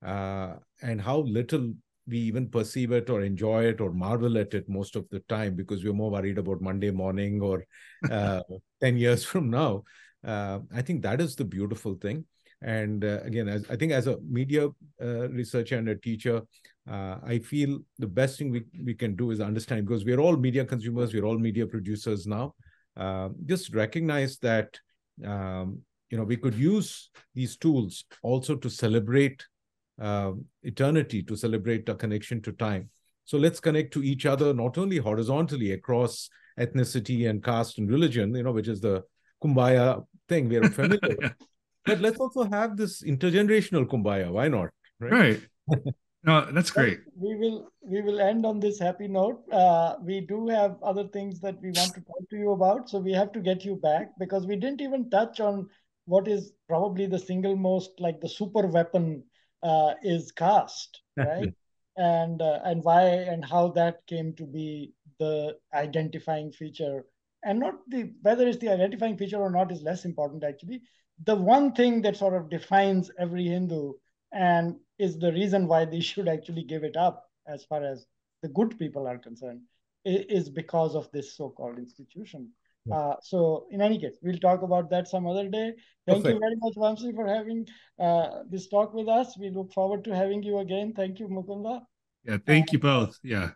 uh, and how little we even perceive it or enjoy it or marvel at it most of the time because we're more worried about monday morning or uh, 10 years from now uh, i think that is the beautiful thing and uh, again, as I think as a media uh, researcher and a teacher, uh, I feel the best thing we, we can do is understand because we're all media consumers, we're all media producers now. Uh, just recognize that um, you know we could use these tools also to celebrate uh, eternity, to celebrate a connection to time. So let's connect to each other not only horizontally across ethnicity and caste and religion, you know, which is the kumbaya thing we're familiar with but let's also have this intergenerational kumbaya. Why not?
Right. right. no, that's great.
We will we will end on this happy note. Uh, we do have other things that we want to talk to you about, so we have to get you back because we didn't even touch on what is probably the single most like the super weapon uh, is caste, right? and uh, and why and how that came to be the identifying feature and not the whether it's the identifying feature or not is less important actually the one thing that sort of defines every Hindu and is the reason why they should actually give it up as far as the good people are concerned is because of this so-called institution. Uh, so, in any case, we'll talk about that some other day. Thank Perfect. you very much, Vamsee, for having uh, this talk with us. We look forward to having you again. Thank you, Mukunda.
Yeah, thank you both. Yeah.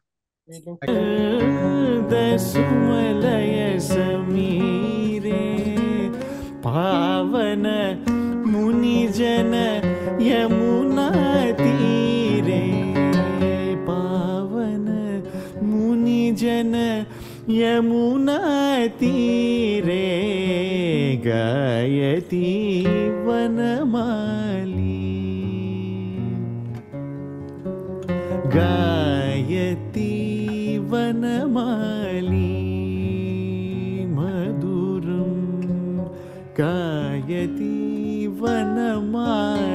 यमुनातीरे गायति वनमाली। गायति वनमाली मधुरं गायति वनमाली